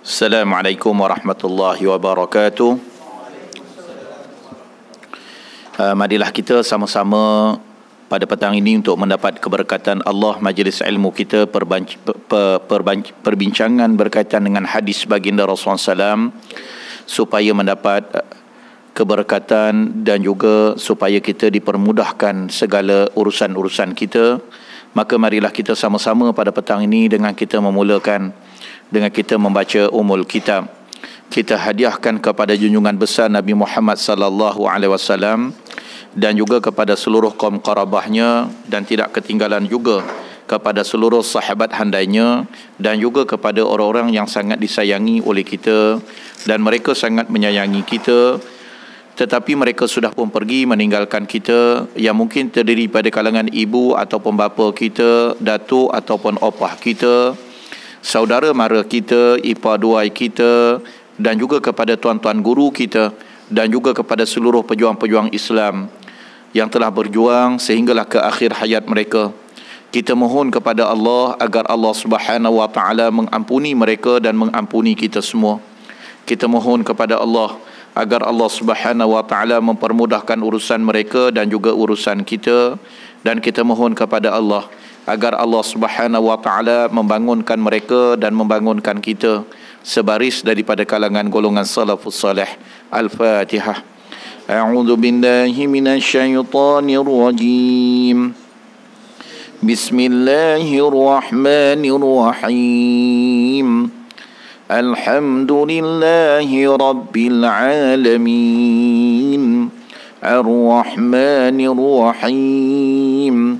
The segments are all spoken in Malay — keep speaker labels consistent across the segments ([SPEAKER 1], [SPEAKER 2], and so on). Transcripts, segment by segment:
[SPEAKER 1] Assalamualaikum warahmatullahi wabarakatuh. Uh, marilah kita sama-sama pada petang ini untuk mendapat keberkatan Allah majlis ilmu kita perbanc- per- perbanc- perbincangan berkaitan dengan hadis baginda Rasulullah SAW supaya mendapat uh, keberkatan dan juga supaya kita dipermudahkan segala urusan-urusan kita maka marilah kita sama-sama pada petang ini dengan kita memulakan dengan kita membaca umul kitab. Kita hadiahkan kepada junjungan besar Nabi Muhammad sallallahu alaihi wasallam dan juga kepada seluruh kaum qarabahnya dan tidak ketinggalan juga kepada seluruh sahabat handainya dan juga kepada orang-orang yang sangat disayangi oleh kita dan mereka sangat menyayangi kita. Tetapi mereka sudah pun pergi meninggalkan kita. Yang mungkin terdiri pada kalangan ibu ataupun bapa kita, datuk ataupun opah kita, saudara mara kita, ipar duai kita dan juga kepada tuan-tuan guru kita dan juga kepada seluruh pejuang-pejuang Islam yang telah berjuang sehinggalah ke akhir hayat mereka. Kita mohon kepada Allah agar Allah Subhanahu wa taala mengampuni mereka dan mengampuni kita semua. Kita mohon kepada Allah agar Allah Subhanahu wa taala mempermudahkan urusan mereka dan juga urusan kita dan kita mohon kepada Allah agar Allah Subhanahu wa taala membangunkan mereka dan membangunkan kita sebaris daripada kalangan golongan salafus salih. Al-fatihah. A'udzu billahi minasyaitonir rajim bismillahirrahmanirrahim. Alhamdulillahi rabbil alamin. Ar-rahmanir rahim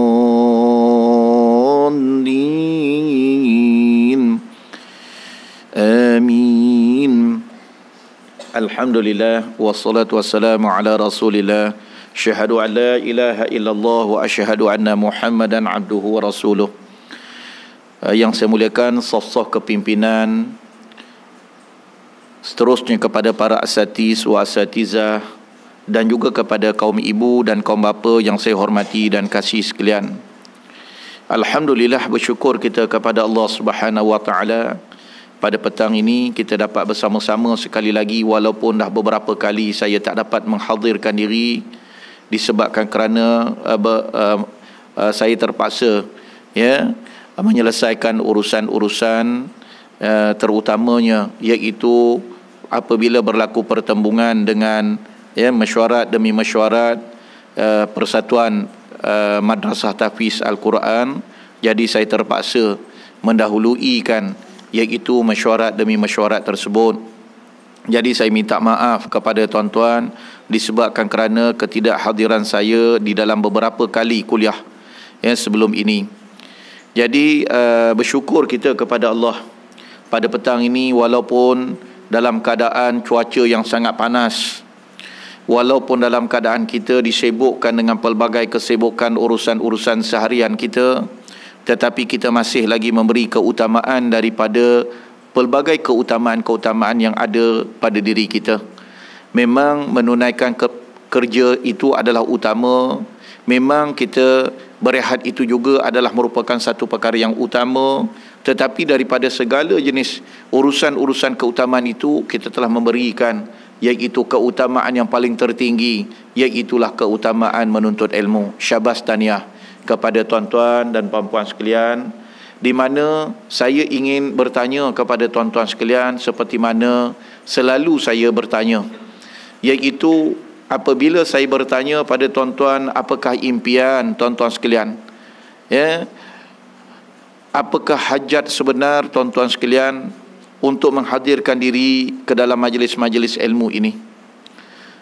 [SPEAKER 1] Alhamdulillah wassalatu wassalamu ala Rasulillah syahadu an la ilaha illallah wa asyhadu anna Muhammadan abduhu wa rasuluh. Eh, yang saya muliakan saf-saf kepimpinan seterusnya kepada para asatiz wa asatizah dan juga kepada kaum ibu dan kaum bapa yang saya hormati dan kasih sekalian. Alhamdulillah bersyukur kita kepada Allah Subhanahu wa taala pada petang ini kita dapat bersama-sama sekali lagi walaupun dah beberapa kali saya tak dapat menghadirkan diri disebabkan kerana uh, uh, uh, saya terpaksa ya menyelesaikan urusan-urusan uh, terutamanya iaitu apabila berlaku pertembungan dengan ya mesyuarat demi mesyuarat uh, persatuan uh, madrasah tahfiz al-Quran. Jadi saya terpaksa mendahului kan iaitu mesyuarat demi mesyuarat tersebut. Jadi saya minta maaf kepada tuan-tuan disebabkan kerana ketidakhadiran saya di dalam beberapa kali kuliah ya sebelum ini. Jadi uh, bersyukur kita kepada Allah pada petang ini walaupun dalam keadaan cuaca yang sangat panas walaupun dalam keadaan kita disibukkan dengan pelbagai kesibukan urusan-urusan seharian kita tetapi kita masih lagi memberi keutamaan daripada pelbagai keutamaan-keutamaan yang ada pada diri kita. Memang menunaikan ke- kerja itu adalah utama. Memang kita berehat itu juga adalah merupakan satu perkara yang utama. Tetapi daripada segala jenis urusan-urusan keutamaan itu kita telah memberikan iaitu keutamaan yang paling tertinggi iaitulah keutamaan menuntut ilmu syabas taniah kepada tuan-tuan dan puan-puan sekalian di mana saya ingin bertanya kepada tuan-tuan sekalian seperti mana selalu saya bertanya iaitu apabila saya bertanya pada tuan-tuan apakah impian tuan-tuan sekalian ya apakah hajat sebenar tuan-tuan sekalian untuk menghadirkan diri ke dalam majlis-majlis ilmu ini.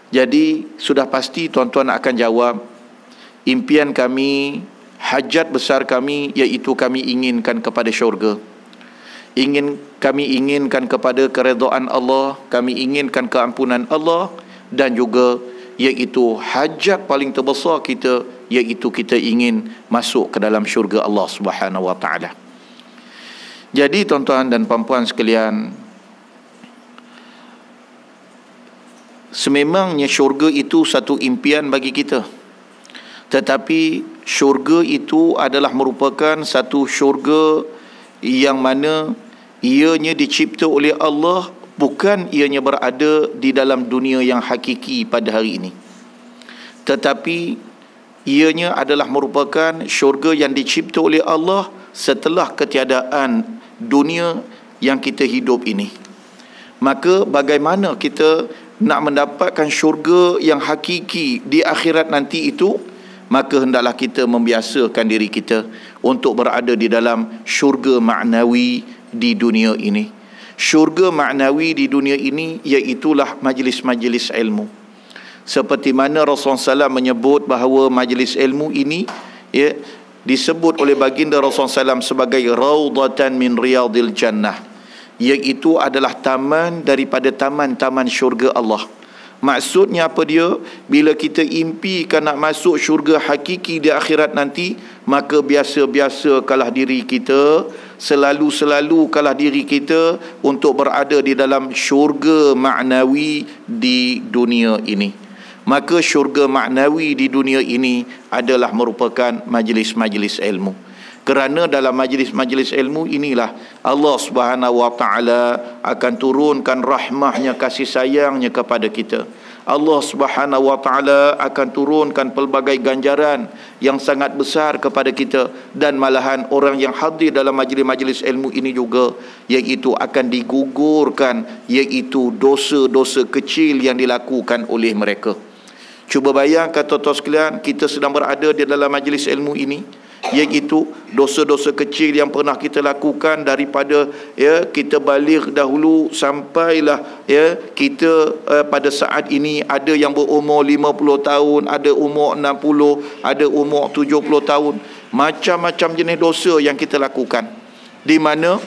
[SPEAKER 1] Jadi sudah pasti tuan-tuan akan jawab impian kami, hajat besar kami iaitu kami inginkan kepada syurga. Ingin kami inginkan kepada keredaan Allah, kami inginkan keampunan Allah dan juga iaitu hajat paling terbesar kita iaitu kita ingin masuk ke dalam syurga Allah Subhanahu wa taala. Jadi tuan-tuan dan puan-puan sekalian, sememangnya syurga itu satu impian bagi kita. Tetapi syurga itu adalah merupakan satu syurga yang mana ianya dicipta oleh Allah bukan ianya berada di dalam dunia yang hakiki pada hari ini. Tetapi ianya adalah merupakan syurga yang dicipta oleh Allah setelah ketiadaan dunia yang kita hidup ini. Maka bagaimana kita nak mendapatkan syurga yang hakiki di akhirat nanti itu maka hendaklah kita membiasakan diri kita untuk berada di dalam syurga maknawi di dunia ini syurga maknawi di dunia ini iaitulah majlis-majlis ilmu. Seperti mana Rasulullah SAW menyebut bahawa majlis ilmu ini ya, disebut oleh baginda Rasulullah SAW sebagai raudatan min riyadil jannah. Iaitu adalah taman daripada taman-taman syurga Allah. Maksudnya apa dia? Bila kita impikan nak masuk syurga hakiki di akhirat nanti, maka biasa-biasa kalah diri kita, selalu-selalu kalah diri kita untuk berada di dalam syurga maknawi di dunia ini. Maka syurga maknawi di dunia ini adalah merupakan majlis-majlis ilmu. Kerana dalam majlis-majlis ilmu inilah Allah Subhanahu Wa Taala akan turunkan rahmahnya kasih sayangnya kepada kita. Allah Subhanahu Wa Taala akan turunkan pelbagai ganjaran yang sangat besar kepada kita dan malahan orang yang hadir dalam majlis-majlis ilmu ini juga iaitu akan digugurkan iaitu dosa-dosa kecil yang dilakukan oleh mereka. Cuba bayangkan tuan-tuan sekalian kita sedang berada di dalam majlis ilmu ini iaitu dosa-dosa kecil yang pernah kita lakukan daripada ya kita balik dahulu sampailah ya kita uh, pada saat ini ada yang berumur 50 tahun ada umur 60 ada umur 70 tahun. Macam-macam jenis dosa yang kita lakukan. Di mana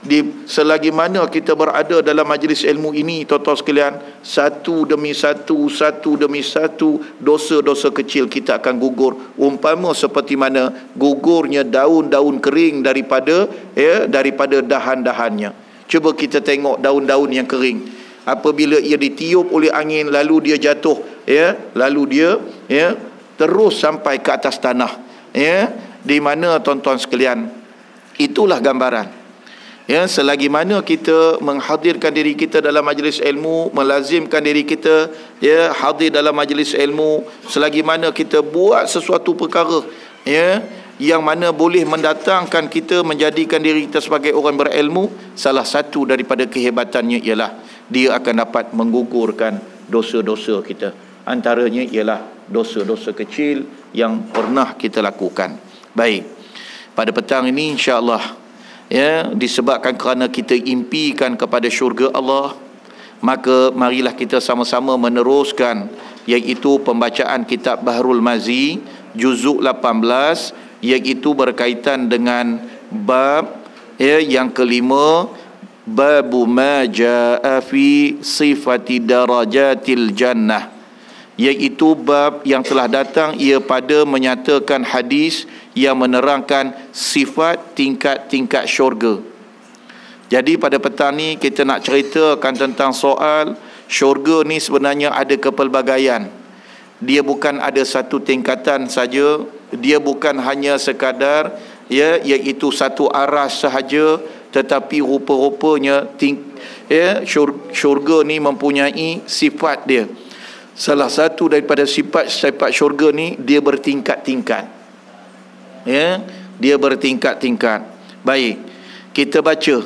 [SPEAKER 1] di selagi mana kita berada dalam majlis ilmu ini tuan-tuan sekalian satu demi satu satu demi satu dosa-dosa kecil kita akan gugur. Umpama seperti mana gugurnya daun-daun kering daripada ya daripada dahan-dahannya. Cuba kita tengok daun-daun yang kering. Apabila ia ditiup oleh angin lalu dia jatuh ya lalu dia ya terus sampai ke atas tanah ya di mana tuan-tuan sekalian itulah gambaran Ya, selagi mana kita menghadirkan diri kita dalam majlis ilmu, melazimkan diri kita ya hadir dalam majlis ilmu, selagi mana kita buat sesuatu perkara ya yang mana boleh mendatangkan kita menjadikan diri kita sebagai orang berilmu, salah satu daripada kehebatannya ialah dia akan dapat menggugurkan dosa-dosa kita. Antaranya ialah dosa-dosa kecil yang pernah kita lakukan. Baik. Pada petang ini insya-Allah ya disebabkan kerana kita impikan kepada syurga Allah maka marilah kita sama-sama meneruskan iaitu pembacaan kitab Bahrul Mazi juzuk 18 iaitu berkaitan dengan bab ya yang kelima bab ma jaa fi sifati darajatil jannah iaitu bab yang telah datang ia pada menyatakan hadis yang menerangkan sifat tingkat-tingkat syurga. Jadi pada petang ni kita nak ceritakan tentang soal syurga ni sebenarnya ada kepelbagaian. Dia bukan ada satu tingkatan saja, dia bukan hanya sekadar ya iaitu satu arah sahaja tetapi rupa-rupanya ting, ya syurga ni mempunyai sifat dia. Salah satu daripada sifat-sifat syurga ni dia bertingkat-tingkat. Ya? Dia bertingkat-tingkat. Baik. Kita baca.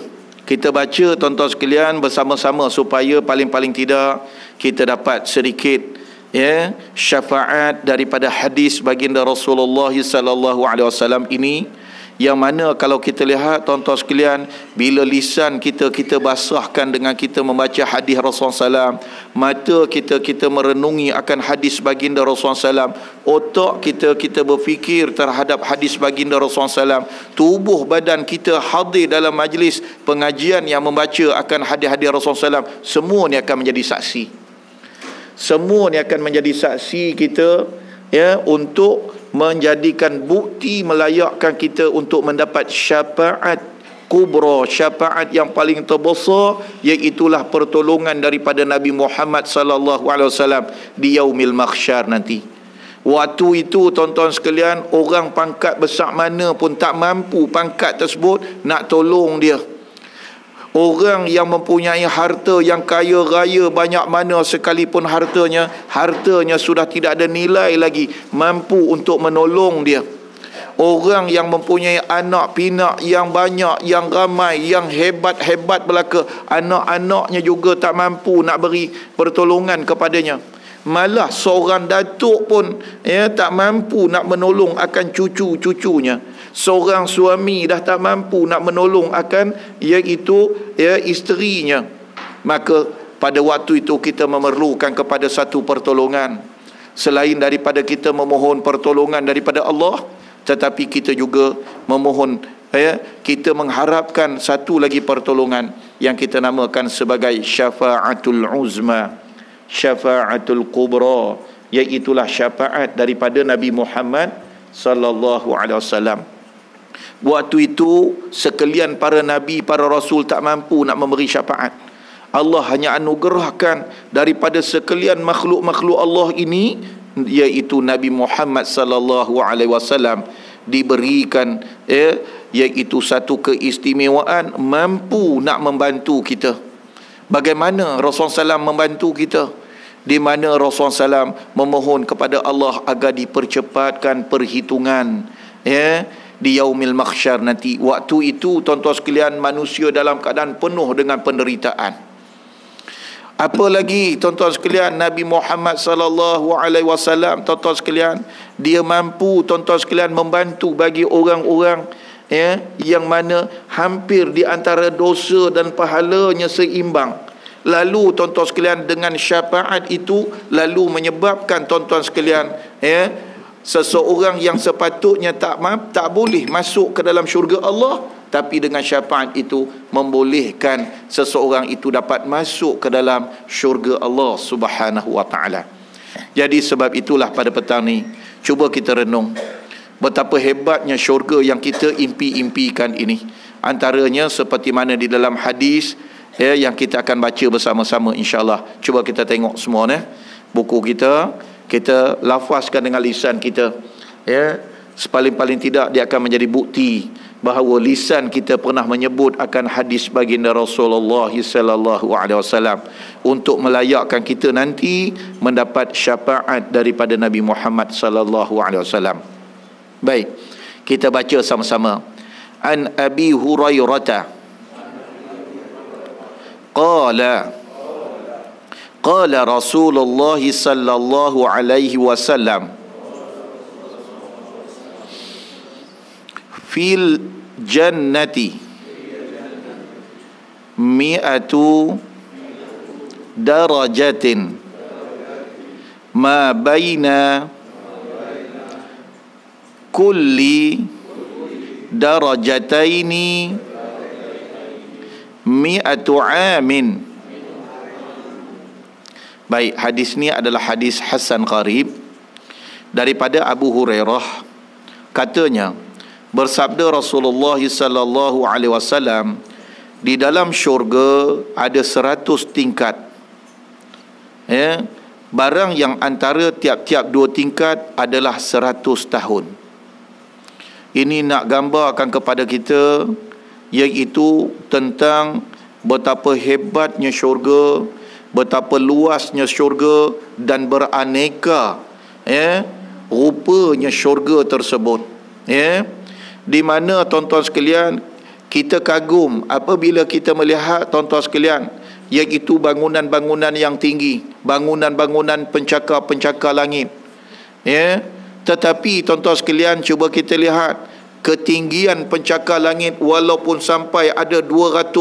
[SPEAKER 1] Kita baca tuan-tuan sekalian bersama-sama supaya paling-paling tidak kita dapat sedikit ya syafaat daripada hadis baginda Rasulullah sallallahu alaihi wasallam ini yang mana kalau kita lihat tuan-tuan sekalian bila lisan kita kita basahkan dengan kita membaca hadis Rasulullah SAW mata kita kita merenungi akan hadis baginda Rasulullah SAW otak kita kita berfikir terhadap hadis baginda Rasulullah SAW tubuh badan kita hadir dalam majlis pengajian yang membaca akan hadis-hadis Rasulullah SAW semua ni akan menjadi saksi. Semua ni akan menjadi saksi kita ya untuk menjadikan bukti melayakkan kita untuk mendapat syafaat kubra syafaat yang paling terbesar iaitulah pertolongan daripada Nabi Muhammad sallallahu alaihi wasallam di yaumil mahsyar nanti. Waktu itu tuan-tuan sekalian orang pangkat besar mana pun tak mampu pangkat tersebut nak tolong dia Orang yang mempunyai harta yang kaya raya banyak mana sekalipun hartanya, hartanya sudah tidak ada nilai lagi mampu untuk menolong dia. Orang yang mempunyai anak pinak yang banyak, yang ramai, yang hebat-hebat belaka, anak-anaknya juga tak mampu nak beri pertolongan kepadanya. Malah seorang datuk pun ya tak mampu nak menolong akan cucu-cucunya seorang suami dah tak mampu nak menolong akan iaitu ya isterinya. Maka pada waktu itu kita memerlukan kepada satu pertolongan. Selain daripada kita memohon pertolongan daripada Allah tetapi kita juga memohon ya kita mengharapkan satu lagi pertolongan yang kita namakan sebagai syafaatul uzma syafaatul kubra iaitu syafaat daripada Nabi Muhammad sallallahu alaihi wasallam Waktu itu sekalian para nabi, para rasul tak mampu nak memberi syafaat. Allah hanya anugerahkan daripada sekalian makhluk-makhluk Allah ini iaitu Nabi Muhammad sallallahu alaihi wasallam diberikan ya iaitu satu keistimewaan mampu nak membantu kita. Bagaimana Rasulullah SAW membantu kita? Di mana Rasulullah SAW memohon kepada Allah agar dipercepatkan perhitungan ya di yaumil mahsyar nanti. Waktu itu tuan-tuan sekalian manusia dalam keadaan penuh dengan penderitaan. Apa lagi tuan-tuan sekalian? Nabi Muhammad sallallahu alaihi wasallam tuan-tuan sekalian dia mampu tuan-tuan sekalian membantu bagi orang-orang ya yang mana hampir di antara dosa dan pahalanya seimbang. Lalu tuan-tuan sekalian dengan syafaat itu lalu menyebabkan tuan-tuan sekalian ya seseorang yang sepatutnya tak tak boleh masuk ke dalam syurga Allah tapi dengan syafaat itu membolehkan seseorang itu dapat masuk ke dalam syurga Allah Subhanahu wa taala. Jadi sebab itulah pada petang ni cuba kita renung betapa hebatnya syurga yang kita impi-impikan ini. Antaranya seperti mana di dalam hadis ya, yang kita akan baca bersama-sama insya-Allah. Cuba kita tengok semua ya. Buku kita kita lafazkan dengan lisan kita ya sepaling-paling tidak dia akan menjadi bukti bahawa lisan kita pernah menyebut akan hadis baginda Rasulullah sallallahu alaihi wasallam untuk melayakkan kita nanti mendapat syafaat daripada Nabi Muhammad sallallahu alaihi wasallam. Baik. Kita baca sama-sama. An Abi Hurairah. Qala Qala Rasulullah sallallahu alaihi wasallam Fil jannati Mi'atu darajatin Ma baina Kulli darajataini Mi'atu amin Mi'atu amin Baik, hadis ni adalah hadis Hasan Qarib daripada Abu Hurairah. Katanya, bersabda Rasulullah sallallahu alaihi wasallam, di dalam syurga ada seratus tingkat. Ya, barang yang antara tiap-tiap dua tingkat adalah seratus tahun. Ini nak gambarkan kepada kita iaitu tentang betapa hebatnya syurga betapa luasnya syurga dan beraneka ya rupanya syurga tersebut ya. Di mana tuan-tuan sekalian kita kagum apabila kita melihat tuan-tuan sekalian iaitu bangunan-bangunan yang tinggi bangunan-bangunan pencakar-pencakar langit ya. Tetapi tuan-tuan sekalian cuba kita lihat ketinggian pencakar langit walaupun sampai ada 200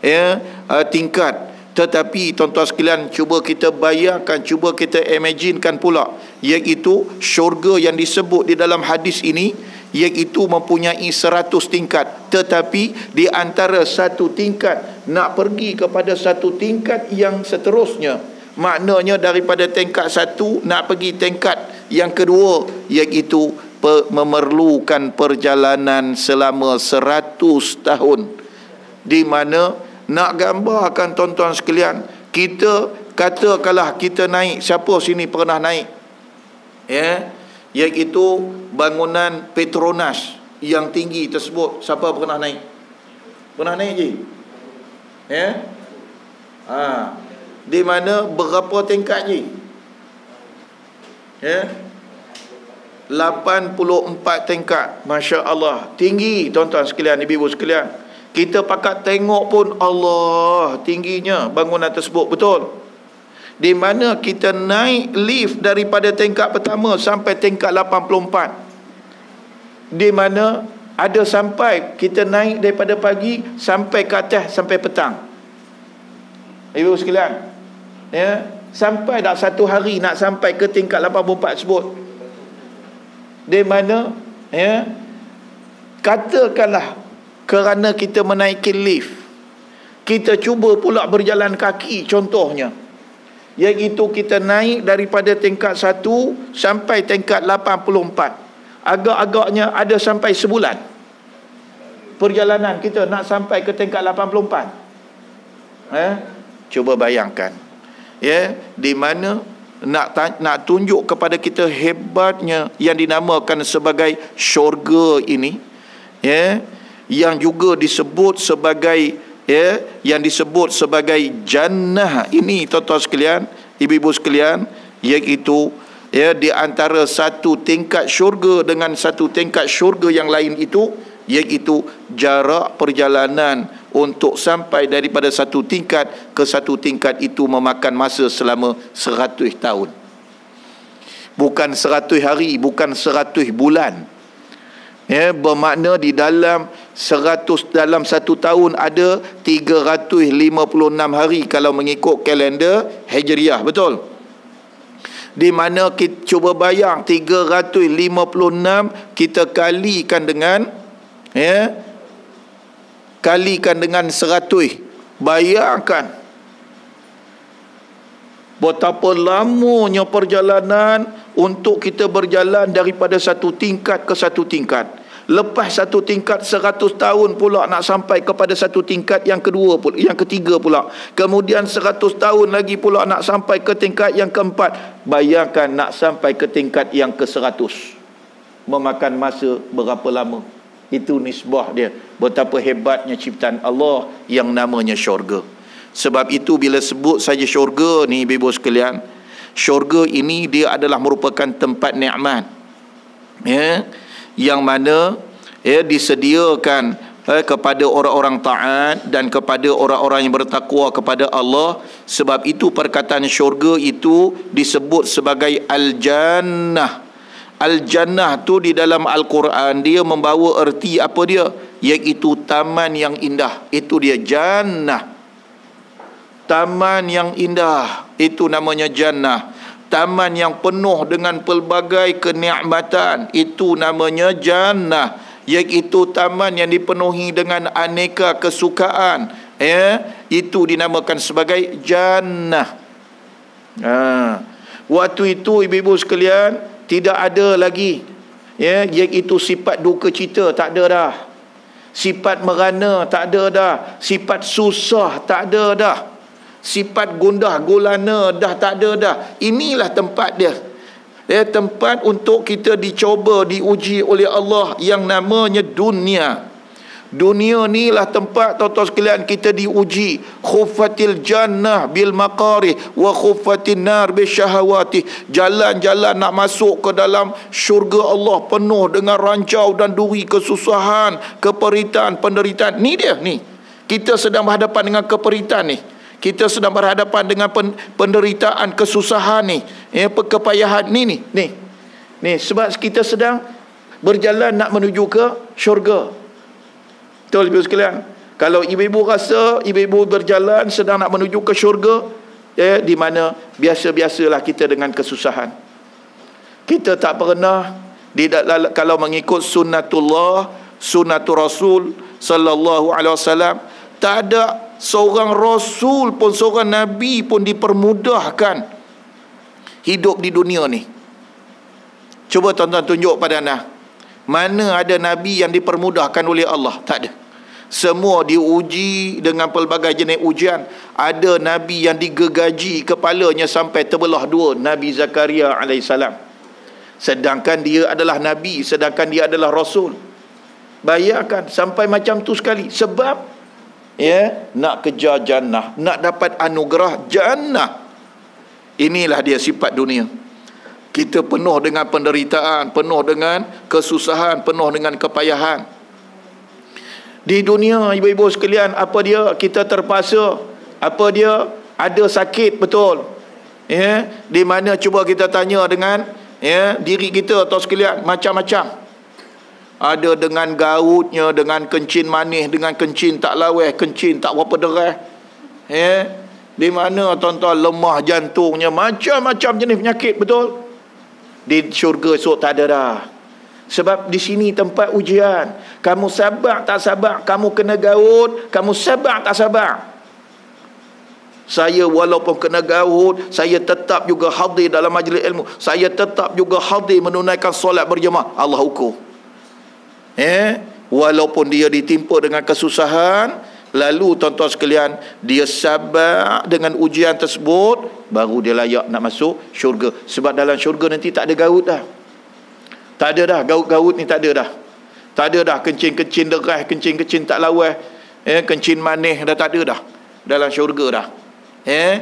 [SPEAKER 1] ya uh, tingkat tetapi tuan-tuan sekalian cuba kita bayangkan, cuba kita imaginekan pula iaitu syurga yang disebut di dalam hadis ini iaitu mempunyai seratus tingkat. Tetapi di antara satu tingkat nak pergi kepada satu tingkat yang seterusnya. Maknanya daripada tingkat satu nak pergi tingkat yang kedua iaitu memerlukan perjalanan selama seratus tahun. Di mana nak gambarkan tuan-tuan sekalian kita katakanlah kita naik siapa sini pernah naik? Ya? Iaitu bangunan Petronas yang tinggi tersebut siapa pernah naik? Pernah naik je? Ya? Ha. Di mana berapa tingkat je? Ya? 84 tingkat. Masya Allah. Tinggi tuan-tuan sekalian Ibu-ibu sekalian Kita pakat tengok pun Allah Tingginya bangunan tersebut Betul? Di mana kita naik lift Daripada tingkat pertama Sampai tingkat 84 Di mana Ada sampai Kita naik daripada pagi Sampai ke atas Sampai petang? Ibu sekalian Ya Sampai dah satu hari Nak sampai ke tingkat 84 tersebut? Di mana ya katakanlah kerana kita menaiki lift. Kita cuba pula berjalan kaki contohnya. Iaitu kita naik daripada tingkat 1 sampai tingkat 84 agak-agaknya ada sampai sebulan perjalanan kita nak sampai ke tingkat 84 eh cuba bayangkan ya di mana nak nak tunjuk kepada kita hebatnya yang dinamakan sebagai syurga ini ya yang juga disebut sebagai ya yang disebut sebagai jannah ini tuan-tuan sekalian ibu-ibu sekalian iaitu ya di antara satu tingkat syurga dengan satu tingkat syurga yang lain itu iaitu jarak perjalanan untuk sampai daripada satu tingkat ke satu tingkat itu memakan masa selama seratus tahun. Bukan seratus hari, bukan seratus bulan. Ya, bermakna di dalam seratus dalam satu tahun ada tiga ratus lima puluh enam hari kalau mengikut kalender Hijriah, betul? Di mana kita cuba bayang tiga ratus lima puluh enam kita kalikan dengan ya, kalikan dengan seratus bayangkan betapa lamanya perjalanan untuk kita berjalan daripada satu tingkat ke satu tingkat lepas satu tingkat seratus tahun pula nak sampai kepada satu tingkat yang kedua pula, yang ketiga pula. Kemudian seratus tahun lagi pula nak sampai ke tingkat yang keempat. Bayangkan nak sampai ke tingkat yang ke seratus. Memakan masa berapa lama? Itu nisbah dia. Betapa hebatnya ciptaan Allah yang namanya syurga. Sebab itu bila sebut saja syurga ni ibu sekalian syurga ini dia adalah merupakan tempat nikmat. Ya yang mana ya disediakan eh, kepada orang-orang taat dan kepada orang-orang yang bertakwa kepada Allah sebab itu perkataan syurga itu disebut sebagai al-jannah Al-Jannah tu di dalam Al-Quran dia membawa erti apa dia? Iaitu taman yang indah. Itu dia Jannah. Taman yang indah. Itu namanya Jannah. Taman yang penuh dengan pelbagai kenikmatan. Itu namanya Jannah. Iaitu taman yang dipenuhi dengan aneka kesukaan. Ya, itu dinamakan sebagai Jannah. Ha. Waktu itu ibu-ibu sekalian, tidak ada lagi ya iaitu sifat duka cita tak ada dah sifat merana tak ada dah sifat susah tak ada dah sifat gundah gulana dah tak ada dah inilah tempat dia ya tempat untuk kita dicoba diuji oleh Allah yang namanya dunia Dunia ni lah tempat tuan-tuan sekalian kita diuji. Khufatil jannah bil maqari wa khufatin nar bil syahawati. Jalan-jalan nak masuk ke dalam syurga Allah penuh dengan rancau dan duri kesusahan, keperitan, penderitaan. Ni dia ni. Kita sedang berhadapan dengan keperitan ni. Kita sedang berhadapan dengan penderitaan, kesusahan ni. Ya, kepayahan ni ni. Ni. Ni sebab kita sedang berjalan nak menuju ke syurga. Betul ibu sekalian. Kalau ibu-ibu rasa ibu-ibu berjalan sedang nak menuju ke syurga, eh, di mana biasa-biasalah kita dengan kesusahan. Kita tak pernah kalau mengikut sunnatullah, sunnatul Rasul sallallahu alaihi wasallam, tak ada seorang rasul pun seorang nabi pun dipermudahkan hidup di dunia ni cuba tuan-tuan tunjuk pada anda mana ada nabi yang dipermudahkan oleh Allah tak ada semua diuji dengan pelbagai jenis ujian. Ada Nabi yang digegaji kepalanya sampai terbelah dua. Nabi Zakaria AS. Sedangkan dia adalah Nabi. Sedangkan dia adalah Rasul. Bayarkan sampai macam tu sekali. Sebab ya nak kejar jannah. Nak dapat anugerah jannah. Inilah dia sifat dunia. Kita penuh dengan penderitaan. Penuh dengan kesusahan. Penuh dengan kepayahan. Di dunia ibu-ibu sekalian apa dia kita terpaksa apa dia ada sakit betul. Ya, di mana cuba kita tanya dengan ya diri kita atau sekalian macam-macam. Ada dengan gautnya, dengan kencing manis, dengan kencing tak laweh, kencing tak berapa derah. Ya. Di mana tuan-tuan lemah jantungnya, macam-macam jenis penyakit betul. Di syurga esok tak ada dah. Sebab di sini tempat ujian. Kamu sabar tak sabar, kamu kena gaut, kamu sabar tak sabar. Saya walaupun kena gaut, saya tetap juga hadir dalam majlis ilmu. Saya tetap juga hadir menunaikan solat berjemaah. Allah hukum. Eh, walaupun dia ditimpa dengan kesusahan, lalu tuan-tuan sekalian, dia sabar dengan ujian tersebut, baru dia layak nak masuk syurga. Sebab dalam syurga nanti tak ada gaut dah. Tak ada dah gaut-gaut ni tak ada dah. Tak ada dah kencing-kencing derah, kencing-kencing tak lawas. Eh, kencing manis dah tak ada dah. Dalam syurga dah. Eh?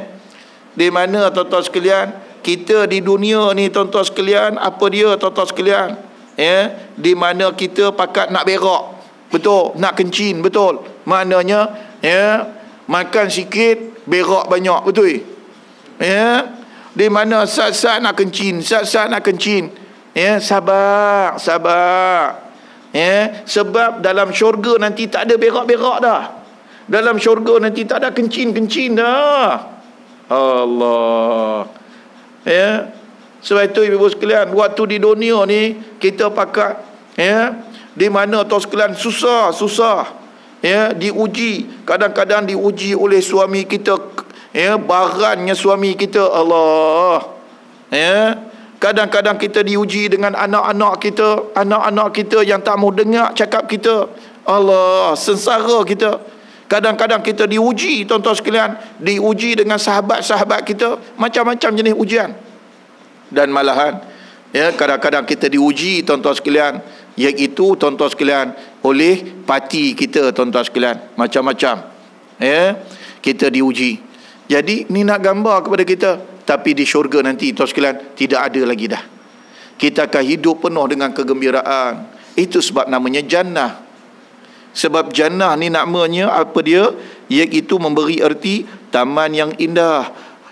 [SPEAKER 1] Di mana tuan-tuan sekalian? Kita di dunia ni tuan-tuan sekalian, apa dia tuan-tuan sekalian? Eh? Di mana kita pakat nak berak. Betul, nak kencing, betul. Maknanya, ya, makan sikit, berak banyak, betul? Ya? Di mana saat-saat nak kencing, saat-saat nak kencing. Ya, sabar, sabar. Ya, sebab dalam syurga nanti tak ada berak-berak dah. Dalam syurga nanti tak ada kencing-kencing dah. Allah. Ya. Sebab itu ibu-ibu sekalian, waktu di dunia ni kita pakat ya, di mana tuan sekalian susah, susah. Ya, diuji, kadang-kadang diuji oleh suami kita ya, barannya suami kita Allah. Ya. Kadang-kadang kita diuji dengan anak-anak kita, anak-anak kita yang tak mau dengar cakap kita. Allah, sengsara kita. Kadang-kadang kita diuji, tuan-tuan sekalian, diuji dengan sahabat-sahabat kita, macam-macam jenis ujian. Dan malahan, ya, kadang-kadang kita diuji, tuan-tuan sekalian, iaitu tuan-tuan sekalian oleh parti kita, tuan-tuan sekalian, macam-macam. Ya, kita diuji. Jadi, ni nak gambar kepada kita, tapi di syurga nanti tuan sekalian tidak ada lagi dah. Kita akan hidup penuh dengan kegembiraan. Itu sebab namanya jannah. Sebab jannah ni namanya apa dia? Iaitu memberi erti taman yang indah.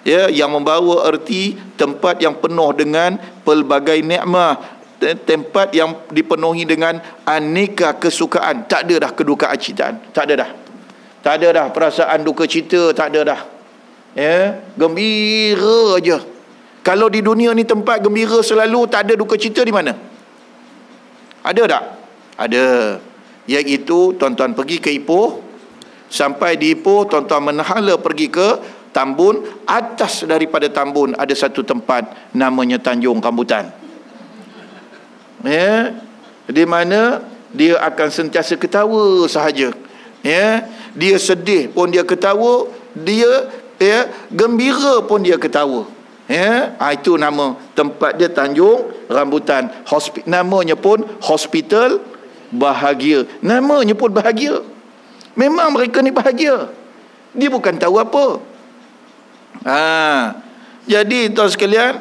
[SPEAKER 1] Ya, yang membawa erti tempat yang penuh dengan pelbagai nikmat tempat yang dipenuhi dengan aneka kesukaan. Tak ada dah kedukaan citaan tak ada dah. Tak ada dah perasaan duka cita tak ada dah. Ya gembira aja. Kalau di dunia ni tempat gembira selalu tak ada duka cita di mana? Ada tak? Ada. Iaitu tuan-tuan pergi ke Ipoh. Sampai di Ipoh tuan-tuan menahala pergi ke Tambun atas daripada Tambun ada satu tempat namanya Tanjung Kambutan ya. Di mana dia akan sentiasa ketawa sahaja. Ya. Dia sedih pun dia ketawa dia ya gembira pun dia ketawa. Ya. Ha, itu nama tempat dia Tanjung Rambutan. Hospi- namanya pun hospital bahagia. Namanya pun bahagia. Memang mereka ni bahagia. Dia bukan tahu apa ha. Jadi tuan sekalian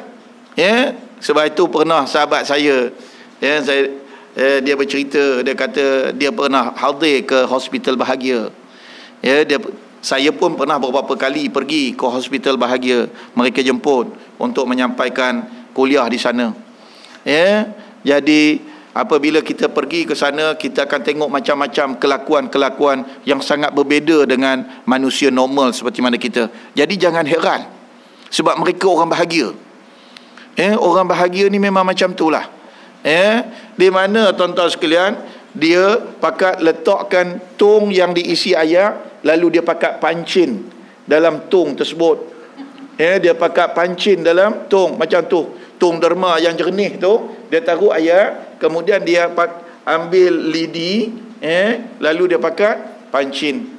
[SPEAKER 1] ya sebab itu pernah sahabat saya ya saya eh, dia bercerita dia kata dia pernah hadir ke hospital bahagia. Ya dia saya pun pernah beberapa kali pergi ke hospital bahagia. Mereka jemput untuk menyampaikan kuliah di sana. Ya jadi apabila kita pergi ke sana kita akan tengok macam-macam kelakuan-kelakuan yang sangat berbeza dengan manusia normal seperti mana kita. Jadi jangan heran sebab mereka orang bahagia. Eh orang bahagia ni memang macam itulah eh di mana tuan-tuan sekalian dia pakat letakkan tong yang diisi air lalu dia pakat pancin dalam tong tersebut. Ya dia pakat pancin dalam tong. Macam tu. Tong derma yang jernih tu dia taruh air kemudian dia ambil lidi eh lalu dia pakat pancin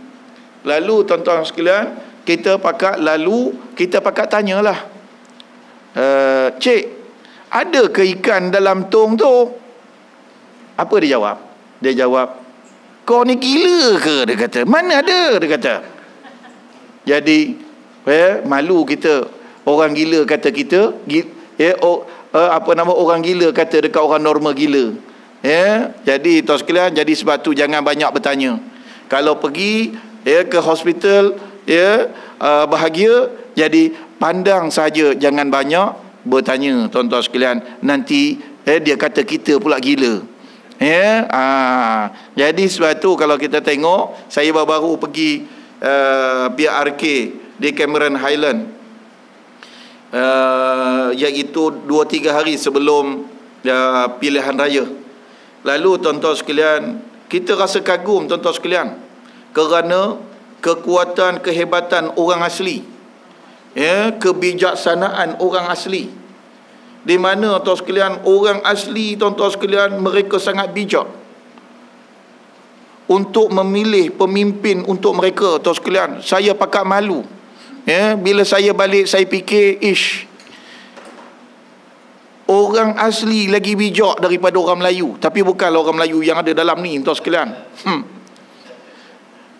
[SPEAKER 1] lalu tuan-tuan sekalian kita pakat lalu kita pakat tanyalah uh, cik ada ke ikan dalam tong tu apa dia jawab dia jawab, kau ni gila ke? Dia kata, mana ada? Dia kata. Jadi, eh, malu kita. Orang gila kata kita. Eh, oh, eh, apa nama orang gila kata dekat orang normal gila. Eh, jadi, tuan sekalian, jadi sebab tu jangan banyak bertanya. Kalau pergi eh, ke hospital, eh, uh, bahagia, jadi pandang saja jangan banyak bertanya tuan-tuan sekalian. Nanti eh, dia kata kita pula gila. Ya, ah, jadi sebab tu kalau kita tengok, saya baru-baru pergi uh, PRK di Cameron Highland. Uh, iaitu 2-3 hari sebelum uh, pilihan raya. Lalu tuan-tuan sekalian, kita rasa kagum tuan-tuan sekalian kerana kekuatan kehebatan orang asli. Ya, kebijaksanaan orang asli di mana tuan sekalian orang asli tuan-tuan sekalian mereka sangat bijak untuk memilih pemimpin untuk mereka tuan sekalian saya pakat malu ya bila saya balik saya fikir ish orang asli lagi bijak daripada orang Melayu tapi bukan orang Melayu yang ada dalam ni tuan sekalian hmm.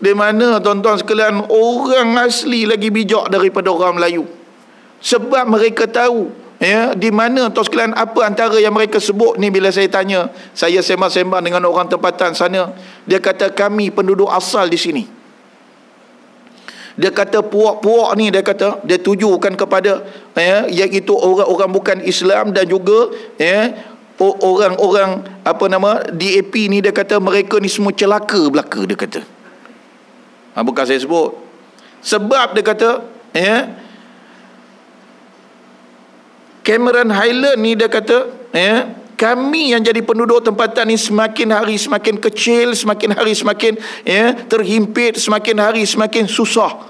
[SPEAKER 1] di mana tuan-tuan sekalian orang asli lagi bijak daripada orang Melayu sebab mereka tahu Ya, di mana tuan sekalian apa antara yang mereka sebut ni bila saya tanya, saya sembang-sembang dengan orang tempatan sana, dia kata kami penduduk asal di sini. Dia kata puak-puak ni dia kata dia tujukan kepada ya iaitu orang-orang bukan Islam dan juga ya orang-orang apa nama DAP ni dia kata mereka ni semua celaka belaka dia kata. Ha, bukan saya sebut. Sebab dia kata ya Cameron Highland ni dia kata ya kami yang jadi penduduk tempatan ni semakin hari semakin kecil semakin hari semakin ya terhimpit semakin hari semakin susah.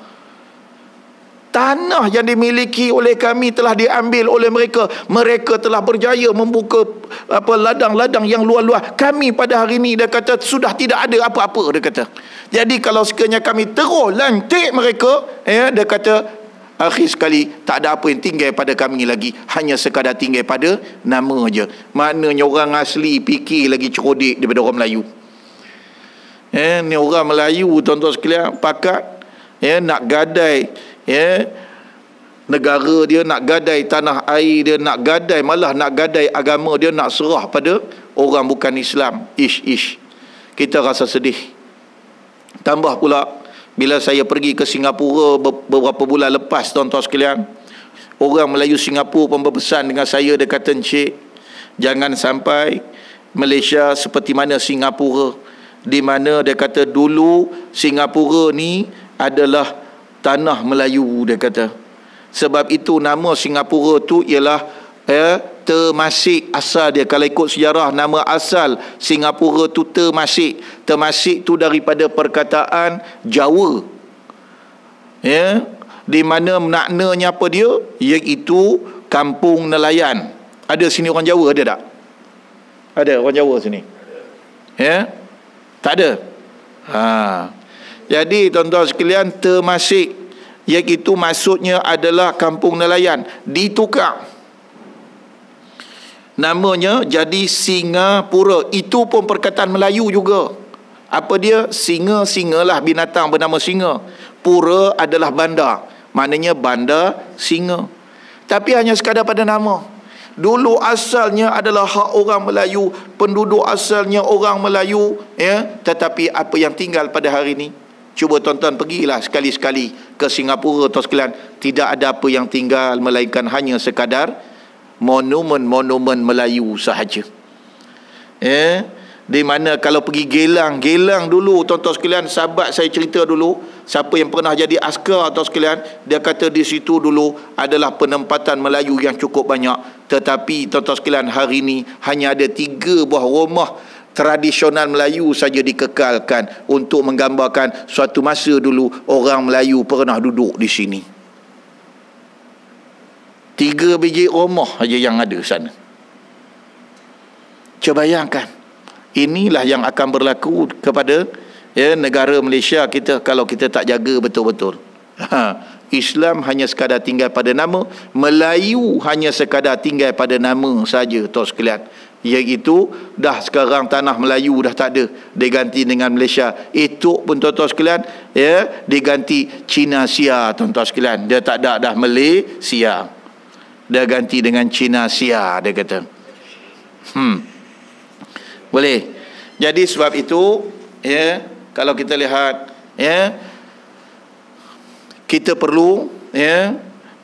[SPEAKER 1] Tanah yang dimiliki oleh kami telah diambil oleh mereka. Mereka telah berjaya membuka apa ladang-ladang yang luas-luas kami pada hari ini dia kata sudah tidak ada apa-apa dia kata. Jadi kalau sekiranya kami terus lantik mereka ya dia kata Akhir sekali tak ada apa yang tinggal pada kami lagi hanya sekadar tinggal pada nama aja. Maknanya orang asli fikir lagi cerodik daripada orang Melayu. Eh ni orang Melayu tuan-tuan sekalian pakat ya nak gadai ya negara dia nak gadai tanah air dia nak gadai malah nak gadai agama dia nak serah pada orang bukan Islam. Ish ish. Kita rasa sedih. Tambah pula bila saya pergi ke Singapura beberapa bulan lepas tuan-tuan sekalian orang Melayu Singapura pun berpesan dengan saya dia kata encik jangan sampai Malaysia seperti mana Singapura. Di mana dia kata dulu Singapura ni adalah tanah Melayu dia kata. Sebab itu nama Singapura tu ialah eh, Temasik asal. Dia kalau ikut sejarah nama asal Singapura tu Temasik Temasik tu daripada perkataan Jawa. Ya? Di mana maknanya apa dia? Iaitu kampung nelayan. Ada sini orang Jawa ada tak? Ada orang Jawa sini? Ya? Tak ada? Ha. Jadi tuan-tuan sekalian Temasik iaitu maksudnya adalah kampung nelayan. Ditukar namanya jadi Singapura. Itu pun perkataan Melayu juga. Apa dia? Singa-singa lah binatang bernama singa. Pura adalah bandar. Maknanya bandar singa. Tapi hanya sekadar pada nama. Dulu asalnya adalah hak orang Melayu penduduk asalnya orang Melayu ya. Tetapi apa yang tinggal pada hari ini cuba tuan-tuan pergilah sekali-sekali ke Singapura tuan sekalian. Tidak ada apa yang tinggal melainkan hanya sekadar monumen-monumen Melayu sahaja. Eh, di mana kalau pergi Gelang, Gelang dulu tuan-tuan sekalian, sahabat saya cerita dulu, siapa yang pernah jadi askar tuan sekalian, dia kata di situ dulu adalah penempatan Melayu yang cukup banyak. Tetapi tuan-tuan sekalian, hari ini hanya ada tiga buah rumah tradisional Melayu saja dikekalkan untuk menggambarkan suatu masa dulu orang Melayu pernah duduk di sini. Tiga biji rumah saja yang ada sana. Cuba bayangkan. Inilah yang akan berlaku kepada ya, negara Malaysia kita kalau kita tak jaga betul-betul. Ha, Islam hanya sekadar tinggal pada nama, Melayu hanya sekadar tinggal pada nama saja tuan sekalian iaitu dah sekarang tanah Melayu dah tak ada diganti dengan Malaysia itu pun tuan-tuan sekalian ya diganti Cina Sia tuan-tuan sekalian dia tak ada dah Malaysia dia ganti dengan Cina Sia dia kata. Hmm. Boleh. Jadi sebab itu ya kalau kita lihat ya kita perlu ya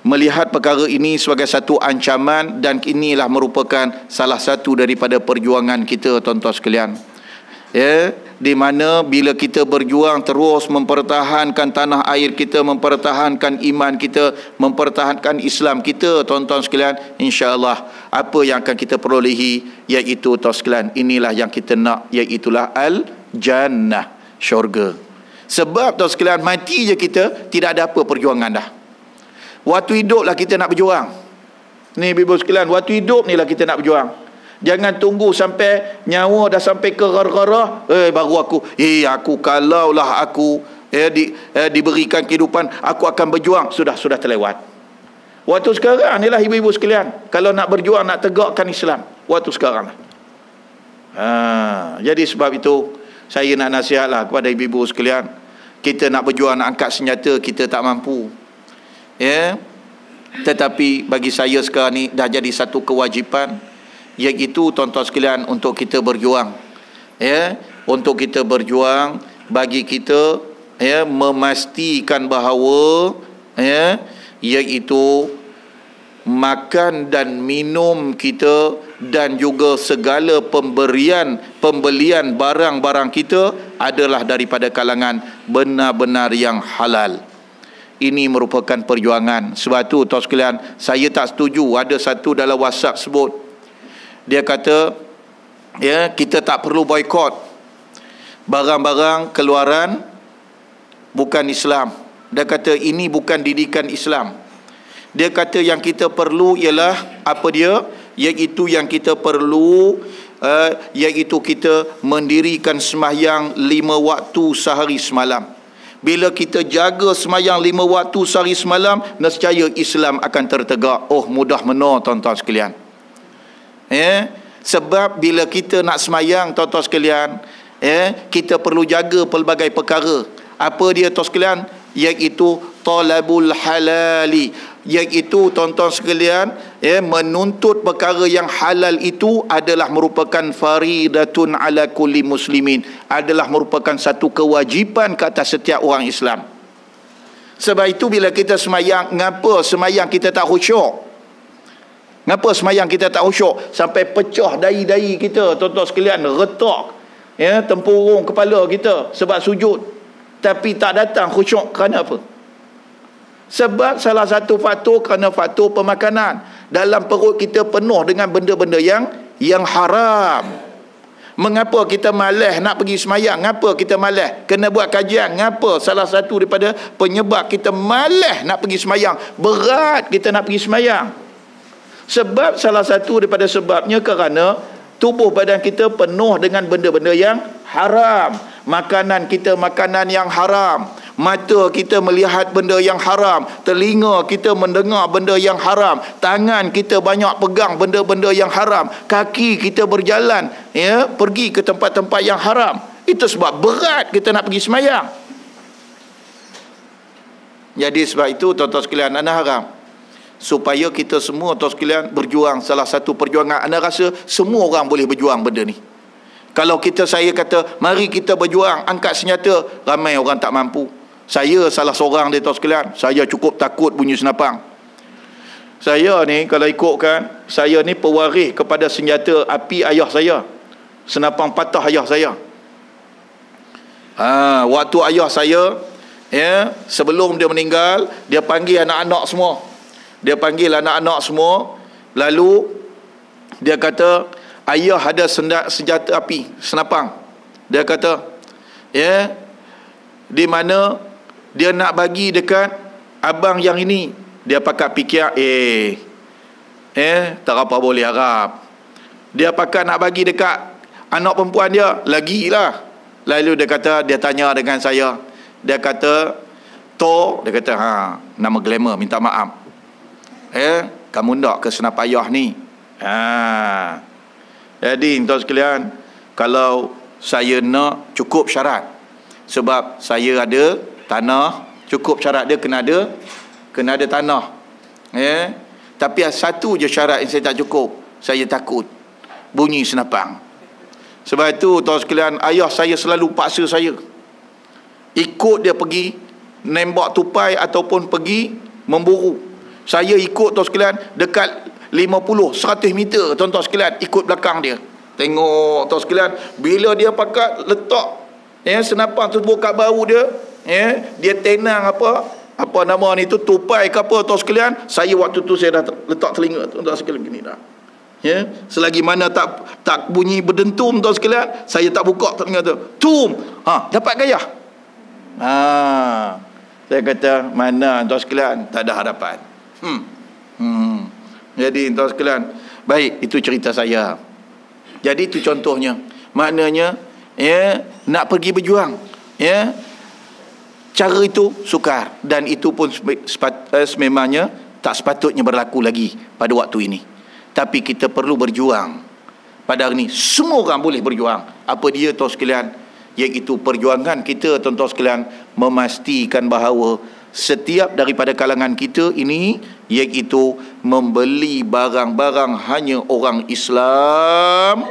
[SPEAKER 1] melihat perkara ini sebagai satu ancaman dan inilah merupakan salah satu daripada perjuangan kita tuan-tuan sekalian. Ya, di mana bila kita berjuang terus mempertahankan tanah air kita, mempertahankan iman kita, mempertahankan Islam kita tuan-tuan sekalian, insya-Allah apa yang akan kita perolehi iaitu tuan sekalian, inilah yang kita nak iaitu al-jannah, syurga. Sebab tuan sekalian mati je kita tidak ada apa perjuangan dah. Waktu hidup lah kita nak berjuang. Ni ibu sekalian, waktu hidup ni lah kita nak berjuang. Jangan tunggu sampai nyawa dah sampai ke gara-gara. Eh baru aku, eh aku kalau lah aku eh, di, eh, diberikan kehidupan, aku akan berjuang. Sudah, sudah terlewat. Waktu sekarang ni lah ibu-ibu sekalian. Kalau nak berjuang, nak tegakkan Islam. Waktu sekarang lah. Ha, jadi sebab itu, saya nak nasihatlah kepada ibu-ibu sekalian. Kita nak berjuang, nak angkat senjata, kita tak mampu ya tetapi bagi saya sekarang ni dah jadi satu kewajipan iaitu tuan-tuan sekalian untuk kita berjuang ya untuk kita berjuang bagi kita ya memastikan bahawa ya iaitu makan dan minum kita dan juga segala pemberian pembelian barang-barang kita adalah daripada kalangan benar-benar yang halal ini merupakan perjuangan. Sebab tu tuan sekalian, saya tak setuju ada satu dalam WhatsApp sebut dia kata ya kita tak perlu boikot barang-barang keluaran bukan Islam. Dia kata ini bukan didikan Islam. Dia kata yang kita perlu ialah apa dia? Iaitu yang kita perlu uh, iaitu kita mendirikan sembahyang lima waktu sehari semalam. Bila kita jaga semayang lima waktu sehari semalam, nescaya Islam akan tertegak. Oh, mudah menor tuan-tuan sekalian. Eh? Sebab bila kita nak semayang tuan-tuan sekalian, eh, kita perlu jaga pelbagai perkara. Apa dia tuan sekalian? Iaitu talabul halali iaitu tuan-tuan sekalian ya menuntut perkara yang halal itu adalah merupakan faridatun ala kulli muslimin adalah merupakan satu kewajipan ke atas setiap orang Islam sebab itu bila kita semayang ngapa semayang kita tak khusyuk ngapa semayang kita tak khusyuk sampai pecah dahi-dahi kita tuan-tuan sekalian retak ya tempurung kepala kita sebab sujud tapi tak datang khusyuk kerana apa sebab salah satu faktor kerana faktor pemakanan. Dalam perut kita penuh dengan benda-benda yang yang haram. Mengapa kita malas nak pergi semayang? Ngapa kita malas? Kena buat kajian. Ngapa salah satu daripada penyebab kita malas nak pergi semayang? Berat kita nak pergi semayang. Sebab salah satu daripada sebabnya kerana tubuh badan kita penuh dengan benda-benda yang haram. Makanan kita makanan yang haram. Mata kita melihat benda yang haram. Telinga kita mendengar benda yang haram. Tangan kita banyak pegang benda-benda yang haram. Kaki kita berjalan ya pergi ke tempat-tempat yang haram. Itu sebab berat kita nak pergi semayang. Jadi sebab itu tuan-tuan sekalian anda harap supaya kita semua tuan sekalian berjuang salah satu perjuangan anda rasa semua orang boleh berjuang benda ni kalau kita saya kata mari kita berjuang angkat senjata ramai orang tak mampu saya salah seorang dia tuan sekalian. Saya cukup takut bunyi senapang. Saya ni kalau ikutkan, saya ni pewaris kepada senjata api ayah saya. Senapang patah ayah saya. Ha, waktu ayah saya, ya, sebelum dia meninggal, dia panggil anak-anak semua. Dia panggil anak-anak semua. Lalu, dia kata, ayah ada senjata api senapang. Dia kata ya di mana dia nak bagi dekat abang yang ini? Dia pakai fikir eh eh tak apa boleh harap. Dia pakai nak bagi dekat anak perempuan dia lagilah. Lalu dia kata dia tanya dengan saya. Dia kata to dia kata ha nama glamour minta maaf eh kamu nak ke senapayah ni? Ha. Jadi tuan sekalian kalau saya nak cukup syarat. Sebab saya ada tanah cukup syarat dia kena ada kena ada tanah. Ya tapi satu je syarat yang saya tak cukup saya takut bunyi senapang. Sebab itu tuan sekalian ayah saya selalu paksa saya ikut dia pergi nembak tupai ataupun pergi memburu saya ikut tuan sekalian dekat 50 100 meter tuan-tuan sekalian ikut belakang dia. Tengok tuan sekalian bila dia pakai letak ya senapang tu buka bau dia ya dia tenang apa apa nama ni tu tupai ke apa tuan sekalian saya waktu tu saya dah letak telinga tuan sekalian gini dah. Ya selagi mana tak tak bunyi berdentum tuan sekalian saya tak buka telinga tu. Tum! Ha dapat gaya? Ha saya kata mana tuan sekalian? Tak ada harapan hmm. Hmm. Jadi tuan sekalian baik itu cerita saya. Jadi itu contohnya. Maknanya ya nak pergi berjuang ya cara itu sukar. Dan itu pun eh, sememangnya tak sepatutnya berlaku lagi pada waktu ini. Tapi kita perlu berjuang. Pada hari ini semua orang boleh berjuang. Apa dia tuan sekalian? Iaitu perjuangan kita tuan-tuan sekalian memastikan bahawa setiap daripada kalangan kita ini iaitu membeli barang-barang hanya orang Islam.